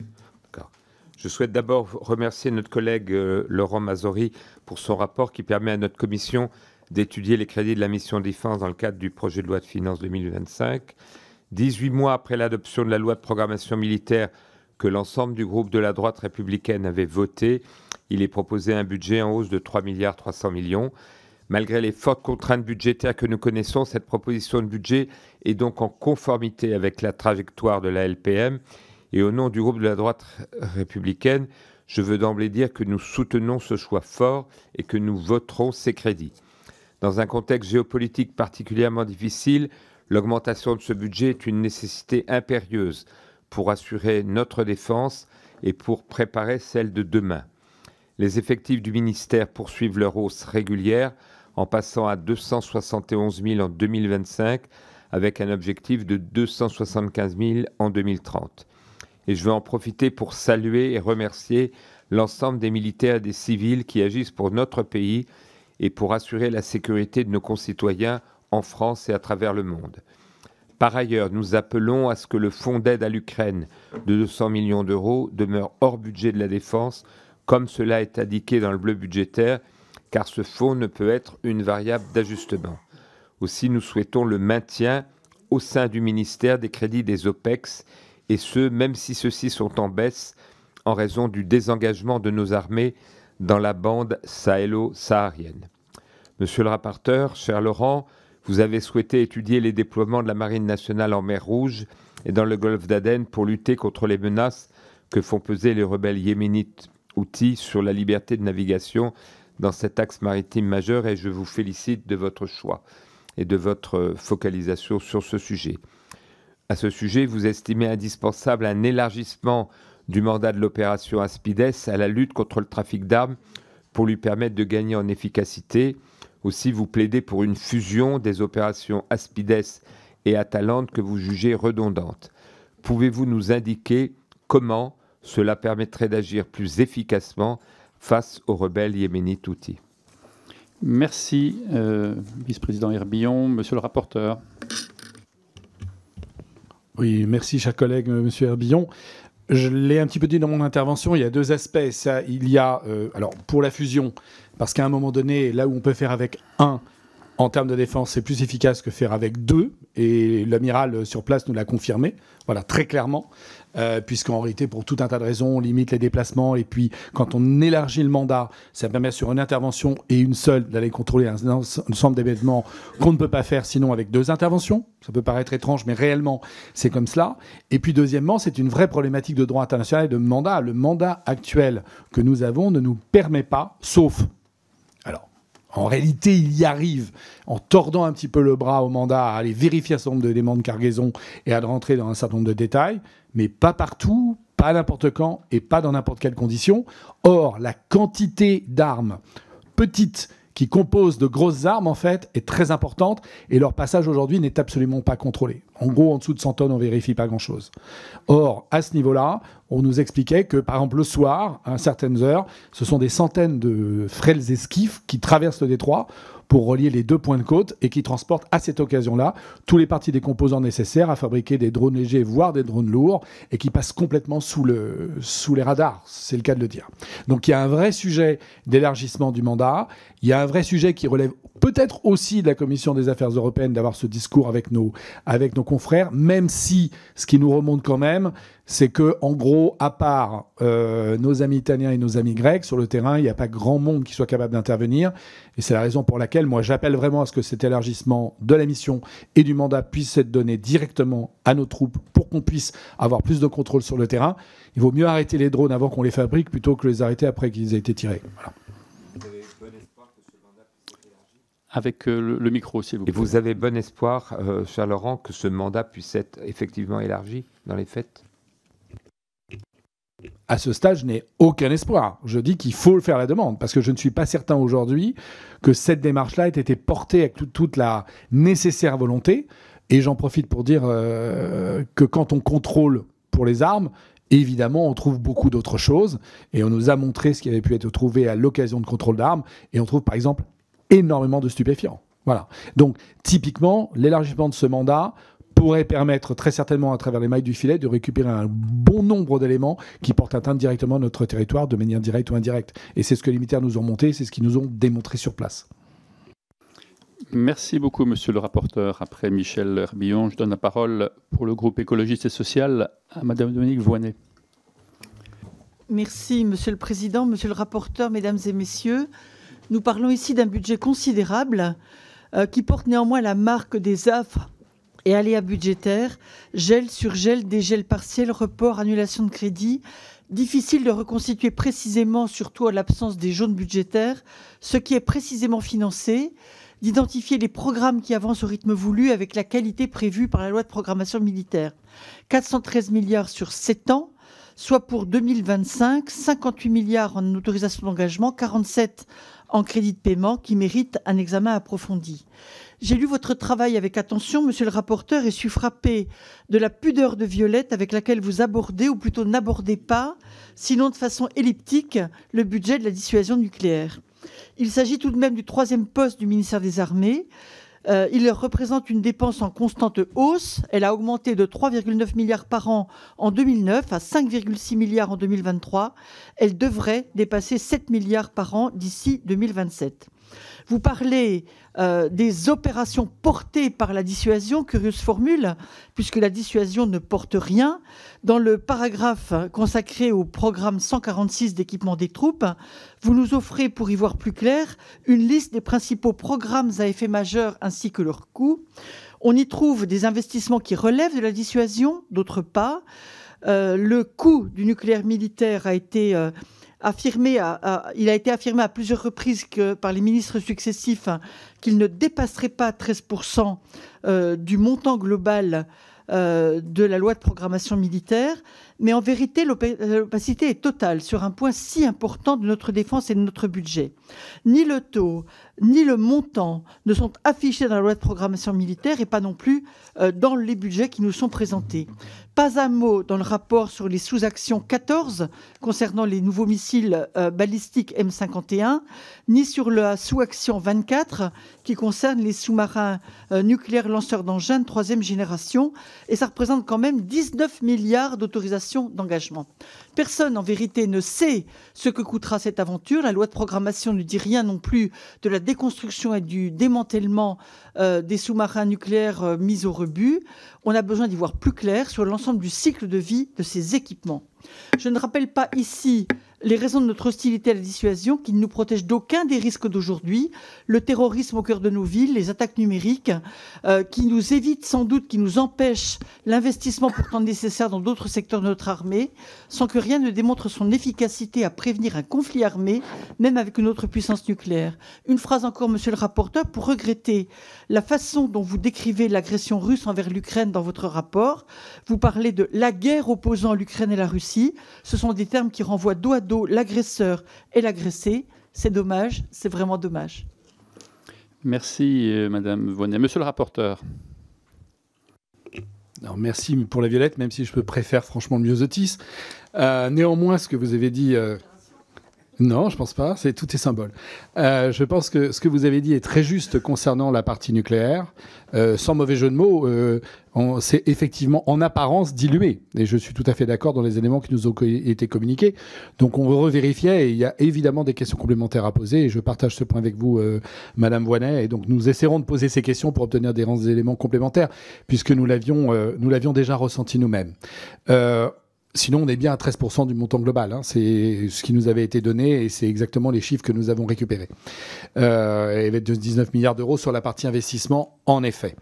D'accord. Je souhaite d'abord remercier notre collègue euh, Laurent Mazori pour son rapport qui permet à notre commission d'étudier les crédits de la mission défense dans le cadre du projet de loi de finances 2025. 18 mois après l'adoption de la loi de programmation militaire que l'ensemble du groupe de la droite républicaine avait voté, il est proposé un budget en hausse de 3 milliards 300 millions. Malgré les fortes contraintes budgétaires que nous connaissons, cette proposition de budget est donc en conformité avec la trajectoire de la LPM. Et au nom du groupe de la droite républicaine, je veux d'emblée dire que nous soutenons ce choix fort et que nous voterons ces crédits. Dans un contexte géopolitique particulièrement difficile, L'augmentation de ce budget est une nécessité impérieuse pour assurer notre défense et pour préparer celle de demain. Les effectifs du ministère poursuivent leur hausse régulière en passant à 271 000 en 2025 avec un objectif de 275 000 en 2030. Et je veux en profiter pour saluer et remercier l'ensemble des militaires et des civils qui agissent pour notre pays et pour assurer la sécurité de nos concitoyens en France et à travers le monde. Par ailleurs, nous appelons à ce que le fonds d'aide à l'Ukraine de 200 millions d'euros demeure hors budget de la défense, comme cela est indiqué dans le bleu budgétaire, car ce fonds ne peut être une variable d'ajustement. Aussi, nous souhaitons le maintien au sein du ministère des crédits des OPEX, et ce, même si ceux-ci sont en baisse en raison du désengagement de nos armées dans la bande sahélo-saharienne. Monsieur le rapporteur, cher Laurent, vous avez souhaité étudier les déploiements de la Marine nationale en mer Rouge et dans le golfe d'Aden pour lutter contre les menaces que font peser les rebelles yéménites outils sur la liberté de navigation dans cet axe maritime majeur et je vous félicite de votre choix et de votre focalisation sur ce sujet. À ce sujet, vous estimez indispensable un élargissement du mandat de l'opération Aspides à la lutte contre le trafic d'armes pour lui permettre de gagner en efficacité Aussi, vous plaidez pour une fusion des opérations Aspides et Atalante que vous jugez redondantes. Pouvez-vous nous indiquer comment cela permettrait d'agir plus efficacement face aux rebelles yéménites outils Merci, euh, vice-président Herbillon. Monsieur le rapporteur. Oui, merci, cher collègue, euh, monsieur Herbillon. Je l'ai un petit peu dit dans mon intervention, il y a deux aspects. Ça, il y a, euh, alors, pour la fusion, parce qu'à un moment donné, là où on peut faire avec un, en termes de défense, c'est plus efficace que faire avec deux. Et l'amiral sur place nous l'a confirmé, voilà, très clairement. Euh, puisqu'en réalité, pour tout un tas de raisons, on limite les déplacements. Et puis, quand on élargit le mandat, ça permet sur une intervention et une seule d'aller contrôler un, ensemble d'événements qu'on ne peut pas faire sinon avec deux interventions. Ça peut paraître étrange, mais réellement, c'est comme cela. Et puis, deuxièmement, c'est une vraie problématique de droit international et de mandat. Le mandat actuel que nous avons ne nous permet pas, sauf en réalité, il y arrive en tordant un petit peu le bras au mandat à aller vérifier un certain nombre d'éléments de cargaison et à rentrer dans un certain nombre de détails, mais pas partout, pas n'importe quand et pas dans n'importe quelle condition. Or, la quantité d'armes petites qui composent de grosses armes, en fait, est très importante et leur passage aujourd'hui n'est absolument pas contrôlé. En gros, en dessous de 100 tonnes, on vérifie pas grand-chose. Or, à ce niveau-là, on nous expliquait que, par exemple, le soir, à certaines heures, ce sont des centaines de frêles esquifs qui traversent le détroit pour relier les deux points de côte et qui transportent à cette occasion-là tous les parties des composants nécessaires à fabriquer des drones légers, voire des drones lourds, et qui passent complètement sous, le, sous les radars, c'est le cas de le dire. Donc il y a un vrai sujet d'élargissement du mandat, il y a un vrai sujet qui relève peut-être aussi de la Commission des Affaires européennes d'avoir ce discours avec nos, avec nos confrères, même si ce qui nous remonte quand même, c'est que, en gros, à part euh, nos amis italiens et nos amis grecs, sur le terrain, il n'y a pas grand monde qui soit capable d'intervenir. Et c'est la raison pour laquelle, moi, j'appelle vraiment à ce que cet élargissement de la mission et du mandat puisse être donné directement à nos troupes pour qu'on puisse avoir plus de contrôle sur le terrain. Il vaut mieux arrêter les drones avant qu'on les fabrique plutôt que les arrêter après qu'ils aient été tirés. avec euh, le, micro, s'il vous plaît. Et vous avez bon espoir, euh, cher Laurent, que ce mandat puisse être effectivement élargi dans les faits à ce stade, je n'ai aucun espoir. Je dis qu'il faut faire la demande, parce que je ne suis pas certain aujourd'hui que cette démarche-là ait été portée avec toute la nécessaire volonté. Et j'en profite pour dire euh, que quand on contrôle pour les armes, évidemment, on trouve beaucoup d'autres choses. Et on nous a montré ce qui avait pu être trouvé à l'occasion de contrôle d'armes. Et on trouve, par exemple, énormément de stupéfiants. Voilà. Donc, typiquement, l'élargissement de ce mandat pourrait permettre très certainement à travers les mailles du filet de récupérer un bon nombre d'éléments qui portent atteinte directement à notre territoire de manière directe ou indirecte. Et c'est ce que les militaires nous ont monté, c'est ce qu'ils nous ont démontré sur place. Merci beaucoup, monsieur le rapporteur. Après Michel Herbillon, je donne la parole pour le groupe écologiste et social à madame Dominique Voinet. Merci, monsieur le président, monsieur le rapporteur, mesdames et messieurs. Nous parlons ici d'un budget considérable euh, qui porte néanmoins la marque des affres et aléas budgétaires, gel sur gel, dégel partiel, report, annulation de crédit. Difficile de reconstituer précisément, surtout à l'absence des jaunes budgétaires, ce qui est précisément financé, d'identifier les programmes qui avancent au rythme voulu avec la qualité prévue par la loi de programmation militaire. 413 milliards sur 7 ans, soit pour 2025, 58 milliards en autorisation d'engagement, 47 en crédit de paiement qui méritent un examen approfondi. J'ai lu votre travail avec attention, monsieur le rapporteur, et suis frappé de la pudeur de Violette avec laquelle vous abordez, ou plutôt n'abordez pas, sinon de façon elliptique, le budget de la dissuasion nucléaire. Il s'agit tout de même du troisième poste du ministère des Armées. Euh, il représente une dépense en constante hausse. Elle a augmenté de 3,9 milliards par an en 2009 à 5,6 milliards en 2023. Elle devrait dépasser 7 milliards par an d'ici 2027. Vous parlez euh, des opérations portées par la dissuasion, curieuse formule, puisque la dissuasion ne porte rien. Dans le paragraphe consacré au programme 146 d'équipement des troupes, vous nous offrez, pour y voir plus clair, une liste des principaux programmes à effet majeur ainsi que leurs coûts. On y trouve des investissements qui relèvent de la dissuasion, d'autres pas. Euh, le coût du nucléaire militaire a été... Euh, affirmé il a été affirmé à plusieurs reprises par les ministres successifs hein, qu'il ne dépasserait pas 13% euh, du montant global euh, de la loi de programmation militaire, mais en vérité, l'opacité est totale sur un point si important de notre défense et de notre budget. Ni le taux, ni le montant ne sont affichés dans la loi de programmation militaire et pas non plus euh, dans les budgets qui nous sont présentés. Pas un mot dans le rapport sur les sous-actions 14 concernant les nouveaux missiles euh, balistiques M51, ni sur la sous-action 24 qui concerne les sous-marins euh, nucléaires lanceurs d'engins de troisième génération. Et ça représente quand même 19 milliards d'autorisations d'engagement. Personne, en vérité, ne sait ce que coûtera cette aventure. La loi de programmation ne dit rien non plus de la déconstruction et du démantèlement euh, des sous-marins nucléaires euh, mis au rebut. On a besoin d'y voir plus clair sur l'ensemble du cycle de vie de ces équipements. Je ne rappelle pas ici les raisons de notre hostilité à la dissuasion qui ne nous protègent d'aucun des risques d'aujourd'hui, le terrorisme au cœur de nos villes, les attaques numériques, euh, qui nous évitent sans doute, qui nous empêchent l'investissement pourtant nécessaire dans d'autres secteurs de notre armée, sans que rien ne démontre son efficacité à prévenir un conflit armé, même avec une autre puissance nucléaire. Une phrase encore, monsieur le rapporteur, pour regretter la façon dont vous décrivez l'agression russe envers l'Ukraine dans votre rapport. Vous parlez de la guerre opposant l'Ukraine et la Russie. Ce sont des termes qui renvoient dos à dos l'agresseur et l'agressé. C'est dommage, c'est vraiment dommage. Merci, euh, Madame Vonnet. Monsieur le rapporteur. merci pour la violette, même si je peux préférer franchement le myosotis. Euh, néanmoins, ce que vous avez dit euh, non, je pense pas. C'est tout est symbole. Euh, je pense que ce que vous avez dit est très juste concernant la partie nucléaire. Euh, sans mauvais jeu de mots, euh, c'est effectivement en apparence dilué. Et je suis tout à fait d'accord dans les éléments qui nous ont été communiqués. Donc on revérifiait et il y a évidemment des questions complémentaires à poser. Et je partage ce point avec vous, euh, Madame Voinet. Et donc nous essaierons de poser ces questions pour obtenir des éléments complémentaires, puisque nous l'avions, euh, nous l'avions déjà ressenti nous-mêmes. Sinon, on est bien à 13% du montant global. Hein. C'est ce qui nous avait été donné et c'est exactement les chiffres que nous avons récupérés. Euh, et 19 milliards d'euros sur la partie investissement, en effet.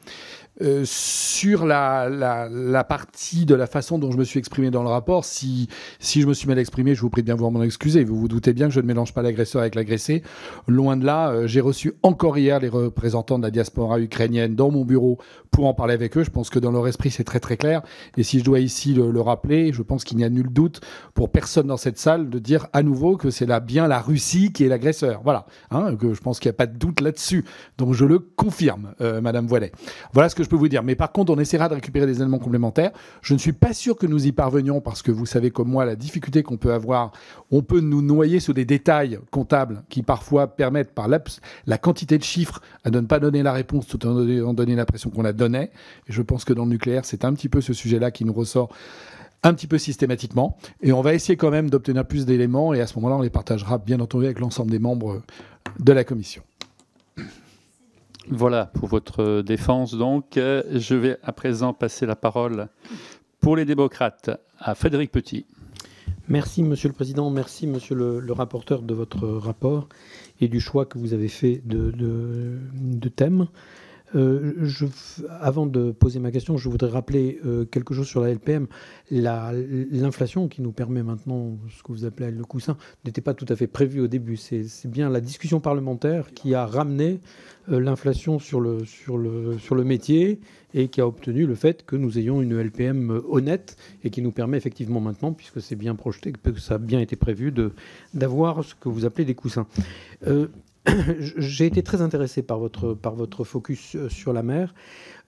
Euh, sur la, la, partie de la façon dont je me suis exprimé dans le rapport, si, si je me suis mal exprimé, je vous prie de bien vouloir m'en excuser. Vous vous doutez bien que je ne mélange pas l'agresseur avec l'agressé. Loin de là, euh, j'ai reçu encore hier les représentants de la diaspora ukrainienne dans mon bureau pour en parler avec eux. Je pense que dans leur esprit, c'est très très clair. Et si je dois ici le, le rappeler, je pense qu'il n'y a nul doute pour personne dans cette salle de dire à nouveau que c'est là bien la Russie qui est l'agresseur. Voilà. Hein, que je pense qu'il n'y a pas de doute là-dessus. Donc je le confirme, euh, Madame Voilet. Voilà ce que je peux vous dire. Mais par contre, on essaiera de récupérer des éléments complémentaires. Je ne suis pas sûr que nous y parvenions parce que vous savez comme moi la difficulté qu'on peut avoir. On peut nous noyer sous des détails comptables qui parfois permettent par la, quantité de chiffres à ne pas donner la réponse tout en donnant l'impression qu'on la donnait. Et je pense que dans le nucléaire, c'est un petit peu ce sujet-là qui nous ressort un petit peu systématiquement. Et on va essayer quand même d'obtenir plus d'éléments et à ce moment-là, on les partagera bien entendu avec l'ensemble des membres de la commission. Voilà pour votre défense. Donc, euh, je vais à présent passer la parole pour les démocrates à Frédéric Petit. Merci, Monsieur le Président. Merci, Monsieur le, rapporteur, de votre rapport et du choix que vous avez fait de, de, de thème. Euh, avant de poser ma question, je voudrais rappeler euh, quelque chose sur la LPM. L'inflation qui nous permet maintenant, ce que vous appelez le coussin, n'était pas tout à fait prévu au début. C'est bien la discussion parlementaire qui a ramené euh, l'inflation sur le, sur, le, sur le métier et qui a obtenu le fait que nous ayons une LPM honnête et qui nous permet effectivement maintenant, puisque c'est bien projeté, que ça a bien été prévu, d'avoir ce que vous appelez des coussins. J'ai été très intéressé par votre, par votre focus euh, sur la mer.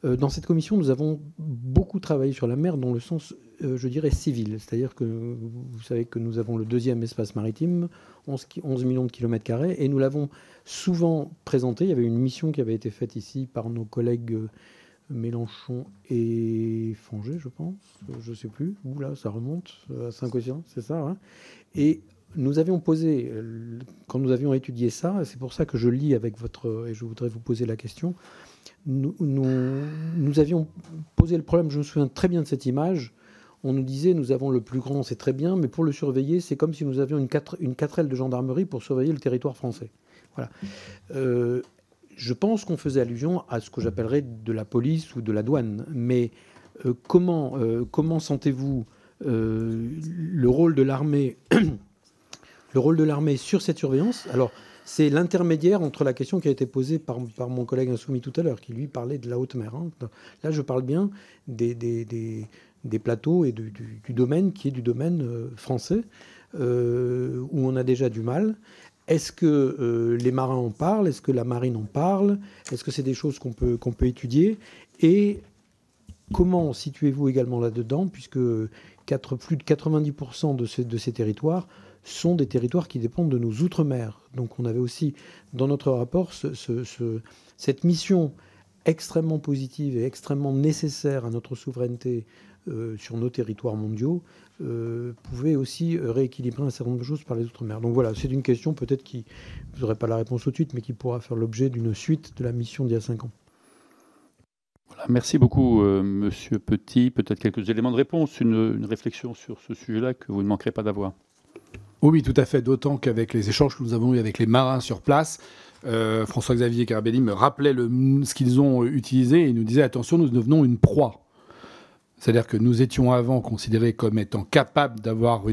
Euh, dans cette commission, nous avons beaucoup travaillé sur la mer dans le sens, euh, je dirais, civil. C'est-à-dire que vous savez que nous avons le deuxième espace maritime, 11, 11 millions de kilomètres carrés, et nous l'avons souvent présenté. Il y avait une mission qui avait été faite ici par nos collègues Mélenchon et Fangé, je pense. Je ne sais plus. Où là, ça remonte à Saint-Quentin, c'est ça. Hein et nous avions posé, euh, quand nous avions étudié ça, c'est pour ça que je lis avec votre, et je voudrais vous poser la question, nous, avions posé le problème, je me souviens très bien de cette image, on nous disait nous avons le plus grand, c'est très bien, mais pour le surveiller, c'est comme si nous avions une, quatre, une de gendarmerie pour surveiller le territoire français. Voilà. Euh, je pense qu'on faisait allusion à ce que j'appellerais de la police ou de la douane, mais euh, comment sentez-vous le rôle de l'armée le rôle de l'armée sur cette surveillance. Alors, c'est l'intermédiaire entre la question qui a été posée par, mon collègue insoumis tout à l'heure, qui lui parlait de la haute mer. Hein. Là, je parle bien des, plateaux et du, domaine qui est du domaine euh, français, euh, où on a déjà du mal. Est-ce que euh, les marins en parlent? Est-ce que la marine en parle? Est-ce que c'est des choses qu'on peut, étudier? Et comment situez-vous également là-dedans, puisque 4, plus de 90% de ces, de ces territoires sont des territoires qui dépendent de nos outre-mer. Donc on avait aussi dans notre rapport ce, ce, cette mission extrêmement positive et extrêmement nécessaire à notre souveraineté euh, sur nos territoires mondiaux euh, pouvait aussi rééquilibrer un certain nombre de choses par les Outre-mer. Donc voilà, c'est une question peut-être qui, vous n'aurez pas la réponse tout de suite, mais qui pourra faire l'objet d'une suite de la mission d'il y a cinq ans. Merci beaucoup, euh, Monsieur Petit. Peut-être quelques éléments de réponse, une réflexion sur ce sujet-là que vous ne manquerez pas d'avoir. Oui, tout à fait. D'autant qu'avec les échanges que nous avons eus avec les marins sur place, euh, François-Xavier Carabelli me rappelait ce qu'ils ont utilisé et nous disait attention, nous devenons une proie. C'est-à-dire que nous étions avant considérés comme étant capables d'avoir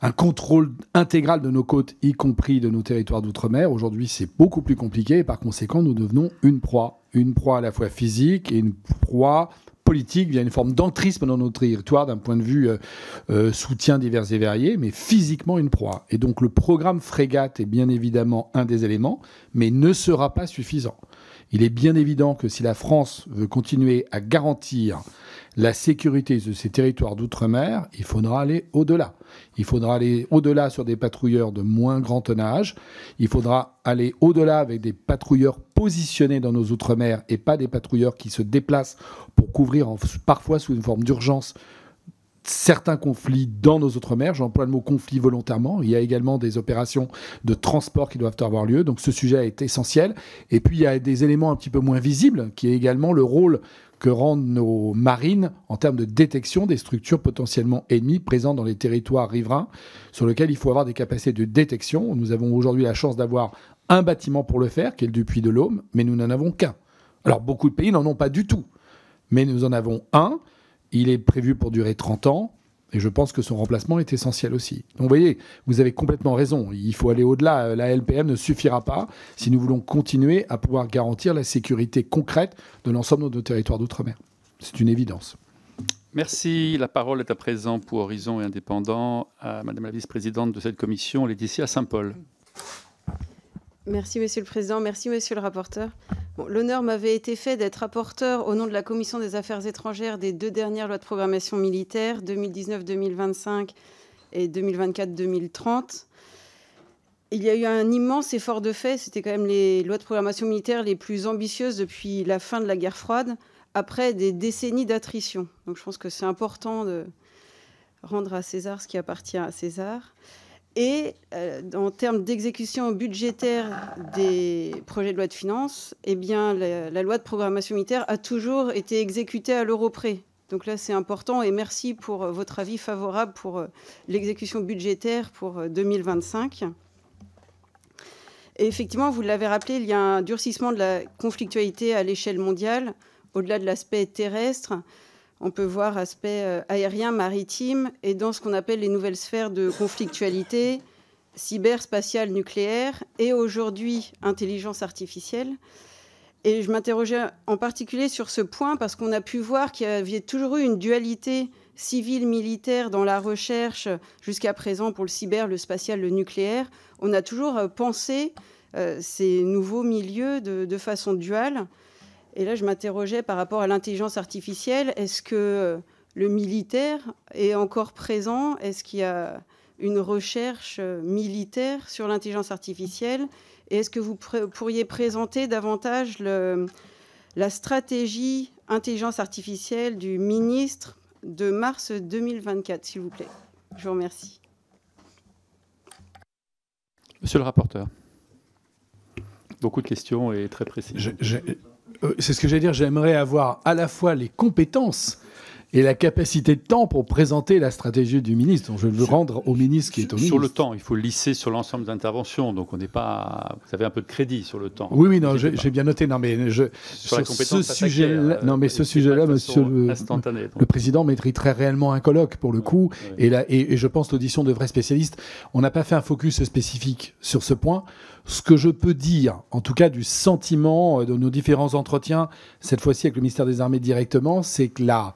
un contrôle intégral de nos côtes, y compris de nos territoires d'outre-mer. Aujourd'hui, c'est beaucoup plus compliqué et par conséquent, nous devenons une proie. Une proie à la fois physique et une proie politique via une forme d'entrisme dans notre territoire d'un point de vue euh, euh, soutien divers et variés, mais physiquement une proie. Et donc le programme Frégate est bien évidemment un des éléments, mais ne sera pas suffisant. Il est bien évident que si la France veut continuer à garantir la sécurité de ces territoires d'outre-mer, il faudra aller au-delà. Il faudra aller au-delà sur des patrouilleurs de moins grand tonnage. Il faudra aller au-delà avec des patrouilleurs positionnés dans nos outre-mer et pas des patrouilleurs qui se déplacent pour couvrir parfois sous une forme d'urgence certains conflits dans nos outre-mer. J'emploie le mot conflit volontairement. Il y a également des opérations de transport qui doivent avoir lieu. Donc ce sujet est essentiel. Et puis il y a des éléments un petit peu moins visibles, qui est également le rôle que rendent nos marines en termes de détection des structures potentiellement ennemies présentes dans les territoires riverains, sur lesquels il faut avoir des capacités de détection. Nous avons aujourd'hui la chance d'avoir un bâtiment pour le faire, qui est le du Puy de l'Aume, mais nous n'en avons qu'un. Alors beaucoup de pays n'en ont pas du tout, mais nous en avons un il est prévu pour durer 30 ans. Et je pense que son remplacement est essentiel aussi. Donc vous voyez, vous avez complètement raison. Il faut aller au-delà. La LPM ne suffira pas si nous voulons continuer à pouvoir garantir la sécurité concrète de l'ensemble de nos territoires d'outre-mer. C'est une évidence. Merci. La parole est à présent pour Horizon et Indépendant à Madame la vice-présidente de cette commission, Laetitia Saint-Paul. Merci, Monsieur le Président. Merci, Monsieur le rapporteur. L'honneur m'avait été fait d'être rapporteur au nom de la Commission des Affaires étrangères des deux dernières lois de programmation militaire, 2019-2025 et 2024-2030. Il y a eu un immense effort de fait. C'était quand même les lois de programmation militaire les plus ambitieuses depuis la fin de la guerre froide, après des décennies d'attrition. Donc je pense que c'est important de rendre à César ce qui appartient à César. Et euh, en termes d'exécution budgétaire des projets de loi de finances, eh bien, la, loi de programmation militaire a toujours été exécutée à l'euro près. Donc là, c'est important et merci pour euh, votre avis favorable pour euh, l'exécution budgétaire pour 2025. Et effectivement, vous l'avez rappelé, il y a un durcissement de la conflictualité à l'échelle mondiale, au-delà de l'aspect terrestre. On peut voir aspect euh, aérien, maritime, et dans ce qu'on appelle les nouvelles sphères de conflictualité, cyber, spatiale, nucléaire, et aujourd'hui intelligence artificielle. Et je m'interrogeais en particulier sur ce point parce qu'on a pu voir qu'il y avait toujours eu une dualité civile-militaire dans la recherche jusqu'à présent pour le cyber, le spatial, le nucléaire. On a toujours euh, pensé euh, ces nouveaux milieux de façon duale. Et là, je m'interrogeais par rapport à l'intelligence artificielle. Est-ce que euh, le militaire est encore présent? Est-ce qu'il y a une recherche euh, militaire sur l'intelligence artificielle? Et est-ce que vous pourriez présenter davantage la stratégie intelligence artificielle du ministre de mars 2024, s'il vous plaît? Je vous remercie. Monsieur le rapporteur. Beaucoup de questions et très précises. C'est ce que j'allais dire, j'aimerais avoir à la fois les compétences et la capacité de temps pour présenter la stratégie du ministre. Donc je veux rendre au ministre qui est au Sur ministre. le temps, il faut lisser sur l'ensemble d'interventions. Donc on n'est pas. Vous avez un peu de crédit sur le temps. Oui, oui, non, j'ai bien noté. Non, mais je, Sur la ce compétence, ça sujet-là, s'acquiert, non, mais euh, ce sujet-là, monsieur le, président mériterait réellement un colloque pour le coup. Et, là, et, et je pense l'audition de vrais spécialistes. On n'a pas fait un focus spécifique sur ce point. Ce que je peux dire, en tout cas du sentiment euh, de nos différents entretiens, cette fois-ci avec le ministère des Armées directement, c'est que la,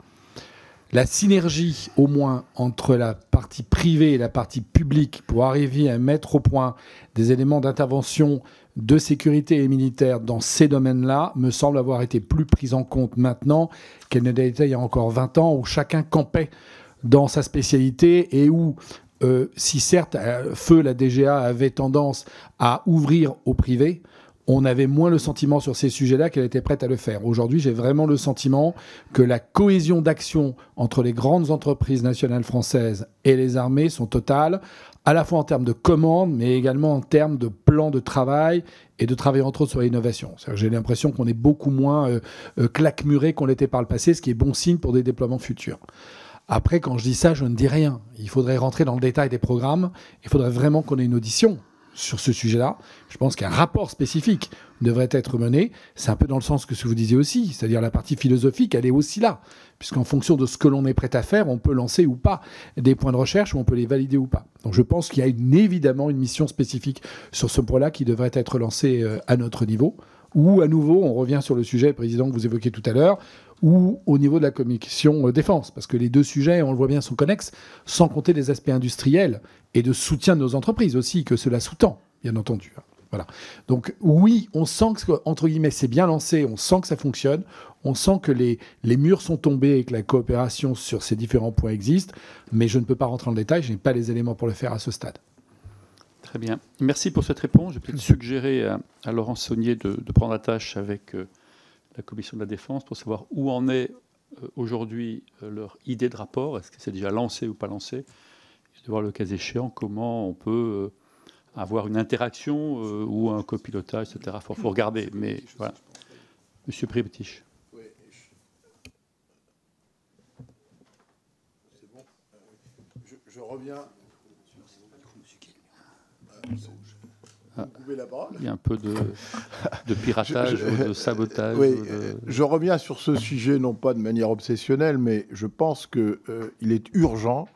la synergie, au moins, entre la partie privée et la partie publique pour arriver à mettre au point des éléments d'intervention de sécurité et militaire dans ces domaines-là me semble avoir été plus prise en compte maintenant qu'elle ne l'était il y a encore 20 ans, où chacun campait dans sa spécialité et où, euh, si certes, euh, Feu, la DGA, avait tendance à ouvrir au privé, on avait moins le sentiment sur ces sujets-là qu'elle était prête à le faire. Aujourd'hui, j'ai vraiment le sentiment que la cohésion d'action entre les grandes entreprises nationales françaises et les armées sont totales, à la fois en termes de commandes, mais également en termes de plan de travail et de travail entre autres sur l'innovation. J'ai l'impression qu'on est beaucoup moins euh, euh, claquemuré qu'on l'était par le passé, ce qui est bon signe pour des déploiements futurs. Après, quand je dis ça, je ne dis rien. Il faudrait rentrer dans le détail des programmes. Il faudrait vraiment qu'on ait une audition sur ce sujet-là. Je pense qu'un rapport spécifique devrait être mené. C'est un peu dans le sens que ce que vous disiez aussi, c'est-à-dire la partie philosophique, elle est aussi là. Puisqu'en fonction de ce que l'on est prêt à faire, on peut lancer ou pas des points de recherche ou on peut les valider ou pas. Donc je pense qu'il y a évidemment une mission spécifique sur ce point-là qui devrait être lancée euh, à notre niveau. Ou à nouveau, on revient sur le sujet, président, que vous évoquiez tout à l'heure, ou au niveau de la commission euh, défense, parce que les deux sujets, on le voit bien, sont connexes, sans compter les aspects industriels et de soutien de nos entreprises aussi, que cela sous-tend, bien entendu. Voilà. Donc oui, on sent que, entre guillemets, c'est bien lancé, on sent que ça fonctionne, on sent que les, les murs sont tombés et que la coopération sur ces différents points existe, mais je ne peux pas rentrer le détail, je n'ai pas les éléments pour le faire à ce stade. Très bien. Merci pour cette réponse. Je vais peut-être suggérer à, Laurent Saunier de, prendre attache avec euh, la Commission de la Défense pour savoir où en est euh, aujourd'hui euh, leur idée de rapport. Est-ce que c'est déjà lancé ou pas lancé? Et de voir le cas échéant comment on peut euh, avoir une interaction euh, ou un copilotage, etc. Il faut, faut regarder. Mais voilà. Monsieur Pripetich. Je, je reviens. Il y a un peu de, de piratage Je- je- ou de sabotage. Oui, ou de- euh, je reviens sur ce sujet, non pas de manière obsessionnelle, mais je pense qu'il est urgent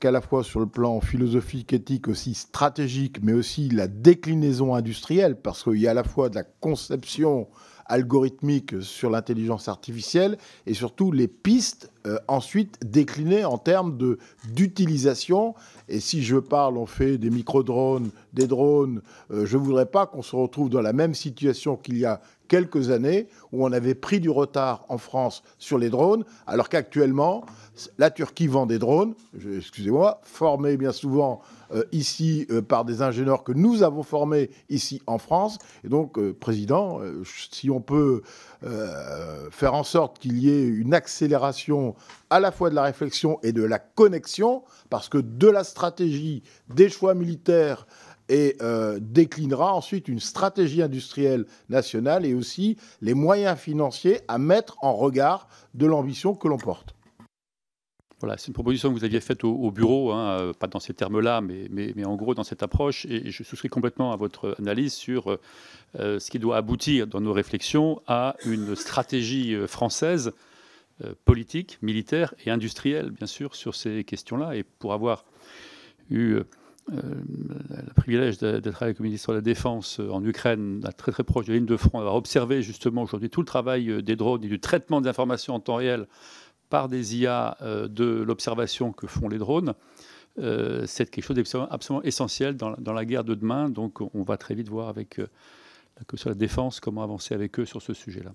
qu'à la fois sur le plan philosophique, éthique, aussi stratégique, mais aussi la déclinaison industrielle, parce qu'il y a à la fois de la conception algorithmique sur l'intelligence artificielle et surtout les pistes euh, ensuite déclinées en termes de d'utilisation. Et si je parle, on fait des micro-drones, des drones, euh, je ne voudrais pas qu'on se retrouve dans la même situation qu'il y a quelques années où on avait pris du retard en France sur les drones, alors qu'actuellement, la Turquie vend des drones, excusez-moi, formés bien souvent euh, ici euh, par des ingénieurs que nous avons formés ici en France. Et donc, euh, Président, si on peut faire en sorte qu'il y ait une accélération à la fois de la réflexion et de la connexion, parce que de la stratégie, des choix militaires, et euh, déclinera ensuite une stratégie industrielle nationale et aussi les moyens financiers à mettre en regard de l'ambition que l'on porte. Voilà, c'est une proposition que vous aviez faite au, au bureau, hein, euh, pas dans ces termes-là, mais, mais, mais en gros dans cette approche, et je souscris complètement à votre analyse sur euh, euh, ce qui doit aboutir dans nos réflexions à une stratégie française, politique, militaire et industrielle, bien sûr, sur ces questions-là. Et pour avoir eu le privilège d'être avec le ministre de la Défense euh, en Ukraine, très très proche de la ligne de front, avoir observé justement aujourd'hui tout le travail euh, des drones et du traitement des informations en temps réel par des IA euh, de l'observation que font les drones, euh, c'est quelque chose d'absolument absolument essentiel dans, la- guerre de demain. Donc on va très vite voir avec euh, de la Défense comment avancer avec eux sur ce sujet-là.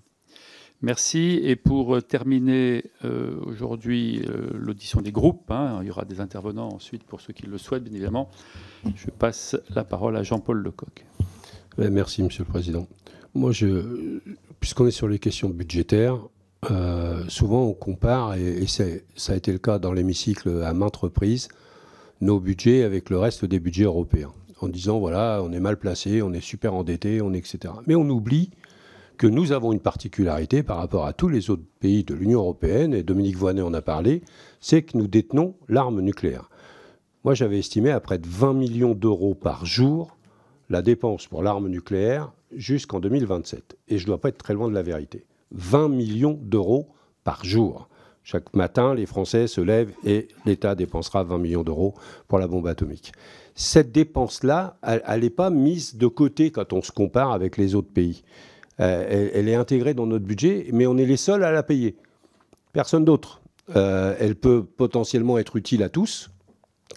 Merci. Et pour euh, terminer euh, aujourd'hui euh, l'audition des groupes, hein, il y aura des intervenants ensuite pour ceux qui le souhaitent, bien évidemment. Je passe la parole à Jean-Paul Lecoq. Merci, Monsieur le Président. Moi, je, puisqu'on est sur les questions budgétaires, souvent on compare, et, ça a été le cas dans l'hémicycle à maintes reprises, nos budgets avec le reste des budgets européens, en disant voilà, on est mal placé, on est super endetté, on est etc. Mais on oublie que nous avons une particularité par rapport à tous les autres pays de l'Union européenne, et Dominique Voinet en a parlé, c'est que nous détenons l'arme nucléaire. Moi, j'avais estimé à près de 20 millions d'euros par jour la dépense pour l'arme nucléaire jusqu'en 2027. Et je ne dois pas être très loin de la vérité. 20 millions d'euros par jour. Chaque matin, les Français se lèvent et l'État dépensera 20 millions d'euros pour la bombe atomique. Cette dépense-là, elle n'est pas mise de côté quand on se compare avec les autres pays. Euh, elle, est intégrée dans notre budget, mais on est les seuls à la payer. Personne d'autre. Euh, elle peut potentiellement être utile à tous,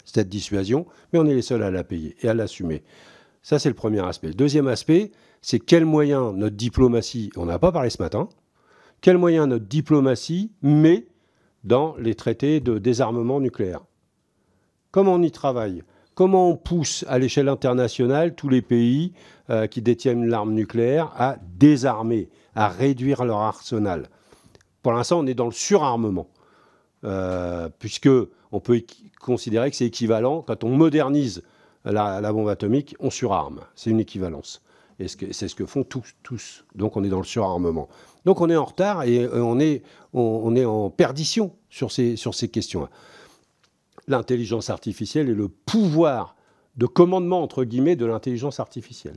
cette dissuasion, mais on est les seuls à la payer et à l'assumer. Ça, c'est le premier aspect. Le deuxième aspect, c'est quels moyens notre diplomatie, on n'a pas parlé ce matin, quels moyens notre diplomatie met dans les traités de désarmement nucléaire. Comment on y travaille Comment on pousse à l'échelle internationale tous les pays euh, qui détiennent l'arme nucléaire à désarmer, à réduire leur arsenal Pour l'instant, on est dans le surarmement, euh, puisque on peut considérer que c'est équivalent quand on modernise la, bombe atomique, on surarme. C'est une équivalence. Et c'est ce que font tous. Donc on est dans le surarmement. Donc on est en retard et euh, on est, on, est en perdition sur ces, sur ces questions-là. L'intelligence artificielle et le pouvoir de commandement, entre guillemets, de l'intelligence artificielle.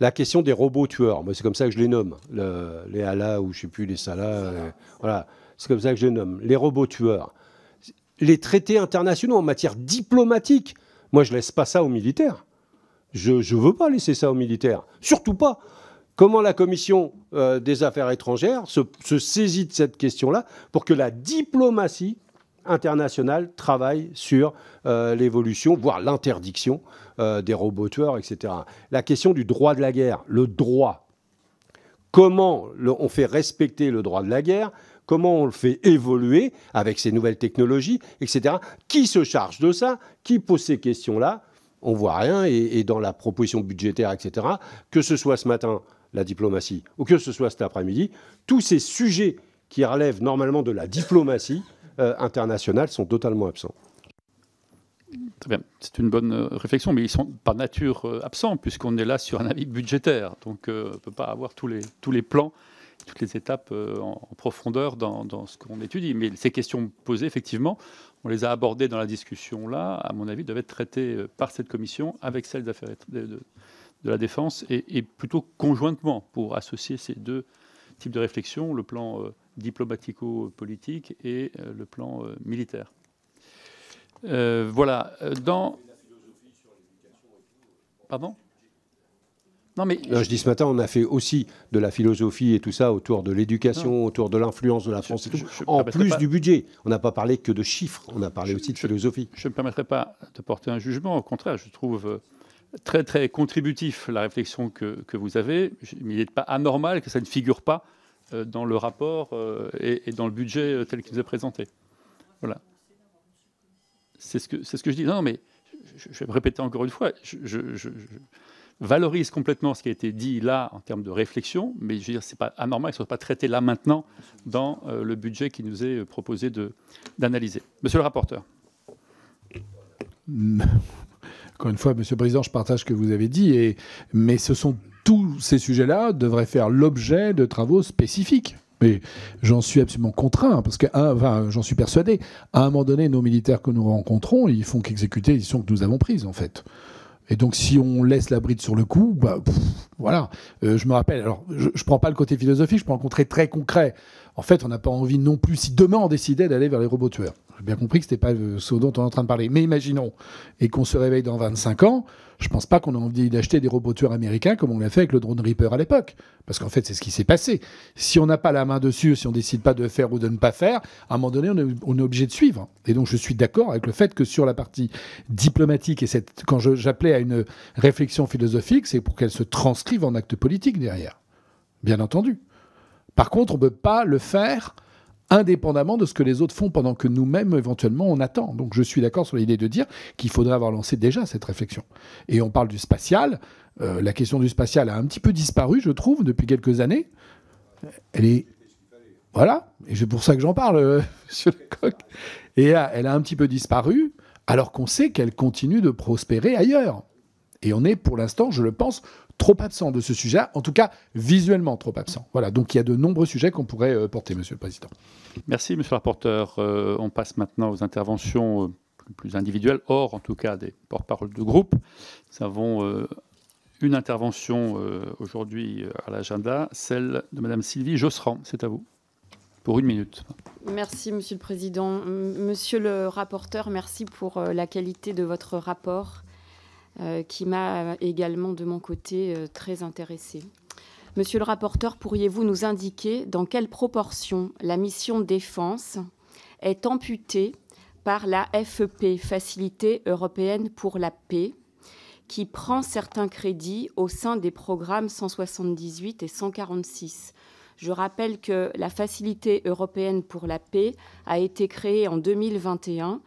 La question des robots tueurs, c'est comme ça que je les nomme, les ALA ou je ne sais plus, les SALA, euh, voilà, c'est comme ça que je les nomme, les robots tueurs. Les traités internationaux en matière diplomatique, moi je laisse pas ça aux militaires. Je ne veux pas laisser ça aux militaires, surtout pas comment la commission euh, des affaires étrangères se, saisit de cette question-là pour que la diplomatie internationale travaille sur euh, l'évolution, voire l'interdiction euh, des robots tueurs, etc. La question du droit de la guerre, le droit. Comment on fait respecter le droit de la guerre? Comment on le fait évoluer avec ces nouvelles technologies, etc. Qui se charge de ça? Qui pose ces questions-là? On voit rien. et, dans la proposition budgétaire, etc., que ce soit ce matin la diplomatie, ou que ce soit cet après-midi, tous ces sujets qui relèvent normalement de la diplomatie euh, internationale sont totalement absents. Très bien, c'est une bonne euh, réflexion, mais ils sont par nature euh, absents, puisqu'on est là sur un avis budgétaire. Donc on ne peut pas avoir tous les, tous les plans, toutes les étapes en, profondeur dans, ce qu'on étudie. Mais ces questions posées, effectivement, on les a abordées dans la discussion là, à mon avis, doivent être traitées par cette commission avec celle d'affaires de, de la défense et, plutôt conjointement pour associer ces deux types de réflexion, le plan diplomatico-politique et euh, le plan euh, militaire. voilà. Dans. Pardon? Non, mais je dis ce matin, on a fait aussi de la philosophie et tout ça autour de l'éducation, autour de l'influence de la France, en plus du budget. On n'a pas parlé que de chiffres, on a parlé aussi de philosophie. Je ne me permettrai pas de porter un jugement, au contraire, je trouve très très contributif la réflexion que, que vous avez, mais il n'est pas anormal que ça ne figure pas euh, dans le rapport euh, et, dans le budget euh, tel qu'il nous est présenté. Voilà. C'est ce, que, ce que je dis. Non, mais je, vais me répéter encore une fois. Je, valorise complètement ce qui a été dit là en termes de réflexion, mais je veux dire, c'est pas anormal que ce ne soit pas traité là maintenant dans le budget qui nous est proposé d'analyser. Monsieur le rapporteur. Encore une fois, Monsieur le Président, je partage ce que vous avez dit, et, mais ce sont tous ces sujets-là devraient faire l'objet de travaux spécifiques. Mais j'en suis absolument contraint, parce que, enfin, j'en suis persuadé. À un moment donné, nos militaires que nous rencontrons, ils font qu'exécuter les décisions que nous avons prises, en fait. Et donc, si on laisse la bride sur le coup, bah, voilà. Euh, je me rappelle, alors, je ne prends pas le côté philosophique, je prends le côté très concret. En fait, on n'a pas envie non plus, si demain on décidait d'aller vers les robots tueurs, j'ai bien compris que ce n'était pas ce dont on est en train de parler. Mais imaginons, et qu'on se réveille dans 25 ans, je ne pense pas qu'on a envie d'acheter des robots tueurs américains comme on l'a fait avec le drone Reaper à l'époque. Parce qu'en fait, c'est ce qui s'est passé. Si on n'a pas la main dessus, si on décide pas de faire ou de ne pas faire, à un moment donné, on est, obligé de suivre. Et donc, je suis d'accord avec le fait que sur la partie diplomatique, et cette, quand j'appelais à une réflexion philosophique, c'est pour qu'elle se transcrive en acte politique derrière. Bien entendu. Par contre, on ne peut pas le faire indépendamment de ce que les autres font pendant que nous-mêmes, éventuellement, on attend. Donc je suis d'accord sur l'idée de dire qu'il faudrait avoir lancé déjà cette réflexion. Et on parle du spatial. Euh, la question du spatial a un petit peu disparu, je trouve, depuis quelques années. Elle est... Voilà, et c'est pour ça que j'en parle, euh, sur le coq. Et elle a un petit peu disparu, alors qu'on sait qu'elle continue de prospérer ailleurs. Et on est, pour l'instant, je le pense, trop absent de ce sujet, en tout cas visuellement trop absent. Voilà, donc il y a de nombreux sujets qu'on pourrait euh, porter, Monsieur le Président. Merci, Monsieur le rapporteur. Euh, on passe maintenant aux interventions euh, plus individuelles, hors en tout cas des porte-paroles de groupe. Nous avons une intervention aujourd'hui à l'agenda, celle de Madame Sylvie Josserand. C'est à vous pour une minute. Merci, Monsieur le Président. Monsieur le rapporteur, merci pour la qualité de votre rapport euh, qui m'a également de mon côté euh, très intéressée. Monsieur le rapporteur, pourriez-vous nous indiquer dans quelle proportion la mission défense est amputée par la FEP, Facilité européenne pour la paix, qui prend certains crédits au sein des programmes 178 et 146 je rappelle que la Facilité européenne pour la paix a été créée en 2021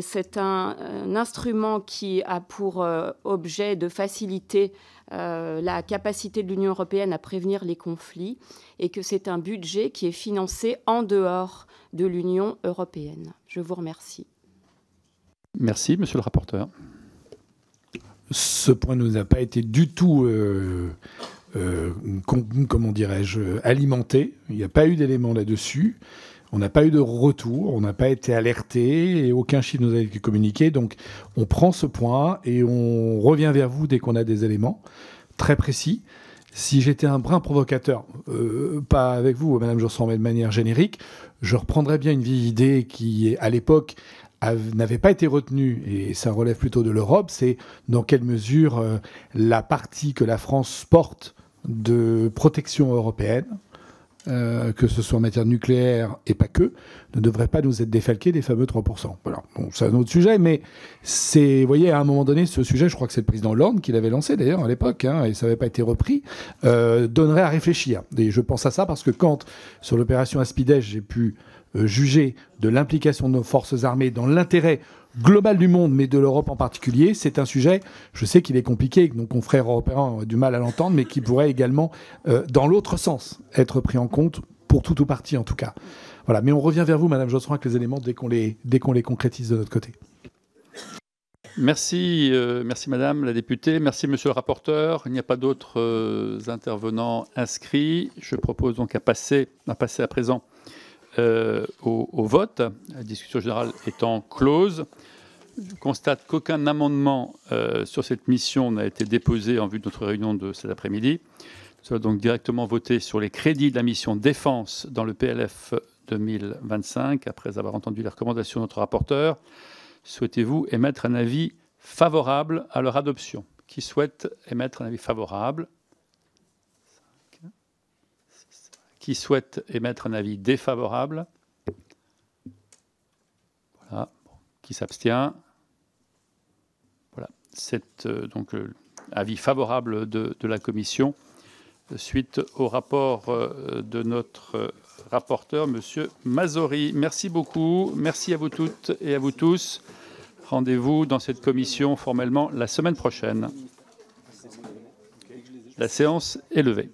c'est un, instrument qui a pour euh, objet de faciliter euh, la capacité de l'Union européenne à prévenir les conflits et que c'est un budget qui est financé en dehors de l'Union européenne. Je vous remercie. Merci, monsieur le rapporteur. Ce point ne nous a pas été du tout, euh, comment dirais-je, alimenté. Il n'y a pas eu d'éléments là-dessus. On n'a pas eu de retour, on n'a pas été alerté et aucun chiffre nous a été communiqué. Donc on prend ce point et on revient vers vous dès qu'on a des éléments très précis. Si j'étais un brin provocateur, euh, pas avec vous, Madame Josson, mais de manière générique, je reprendrais bien une vieille idée qui, à l'époque, n'avait pas été retenue, et ça relève plutôt de l'Europe, c'est dans quelle mesure euh, la partie que la France porte de protection européenne, euh, que ce soit en matière nucléaire et pas que, ne devrait pas nous être défalqué des fameux 3%. Voilà. Bon, c'est un autre sujet, mais c'est, vous voyez, à un moment donné, ce sujet, je crois que c'est le président Hollande qui l'avait lancé d'ailleurs à l'époque, hein, et ça n'avait pas été repris, euh, donnerait à réfléchir. Et je pense à ça parce que quand, sur l'opération Aspidège, j'ai pu euh, juger de l'implication de nos forces armées dans l'intérêt global du monde, mais de l'Europe en particulier, c'est un sujet, je sais qu'il est compliqué, que nos confrères européens ont du mal à l'entendre, mais qui pourrait également, euh, dans l'autre sens, être pris en compte, pour tout ou partie en tout cas. Voilà, mais on revient vers vous, Madame Josserand, avec les éléments dès qu'on les, concrétise de notre côté. Merci, euh, merci Madame la députée, merci Monsieur le rapporteur. Il n'y a pas d'autres euh, intervenants inscrits. Je propose donc à passer, à passer à présent au, au, vote, la discussion générale étant close. Je constate qu'aucun amendement euh, sur cette mission n'a été déposé en vue de notre réunion de cet après-midi. Nous allons donc directement voter sur les crédits de la mission défense dans le PLF 2025, après avoir entendu les recommandations de notre rapporteur. Souhaitez-vous émettre un avis favorable à leur adoption? Qui souhaite émettre un avis favorable Qui souhaite émettre un avis défavorable Voilà. Qui s'abstient c'est euh, donc euh, avis favorable de, la commission suite au rapport euh, de notre rapporteur, Monsieur Mazori. Merci beaucoup. Merci à vous toutes et à vous tous. Rendez-vous dans cette commission formellement la semaine prochaine. La séance est levée.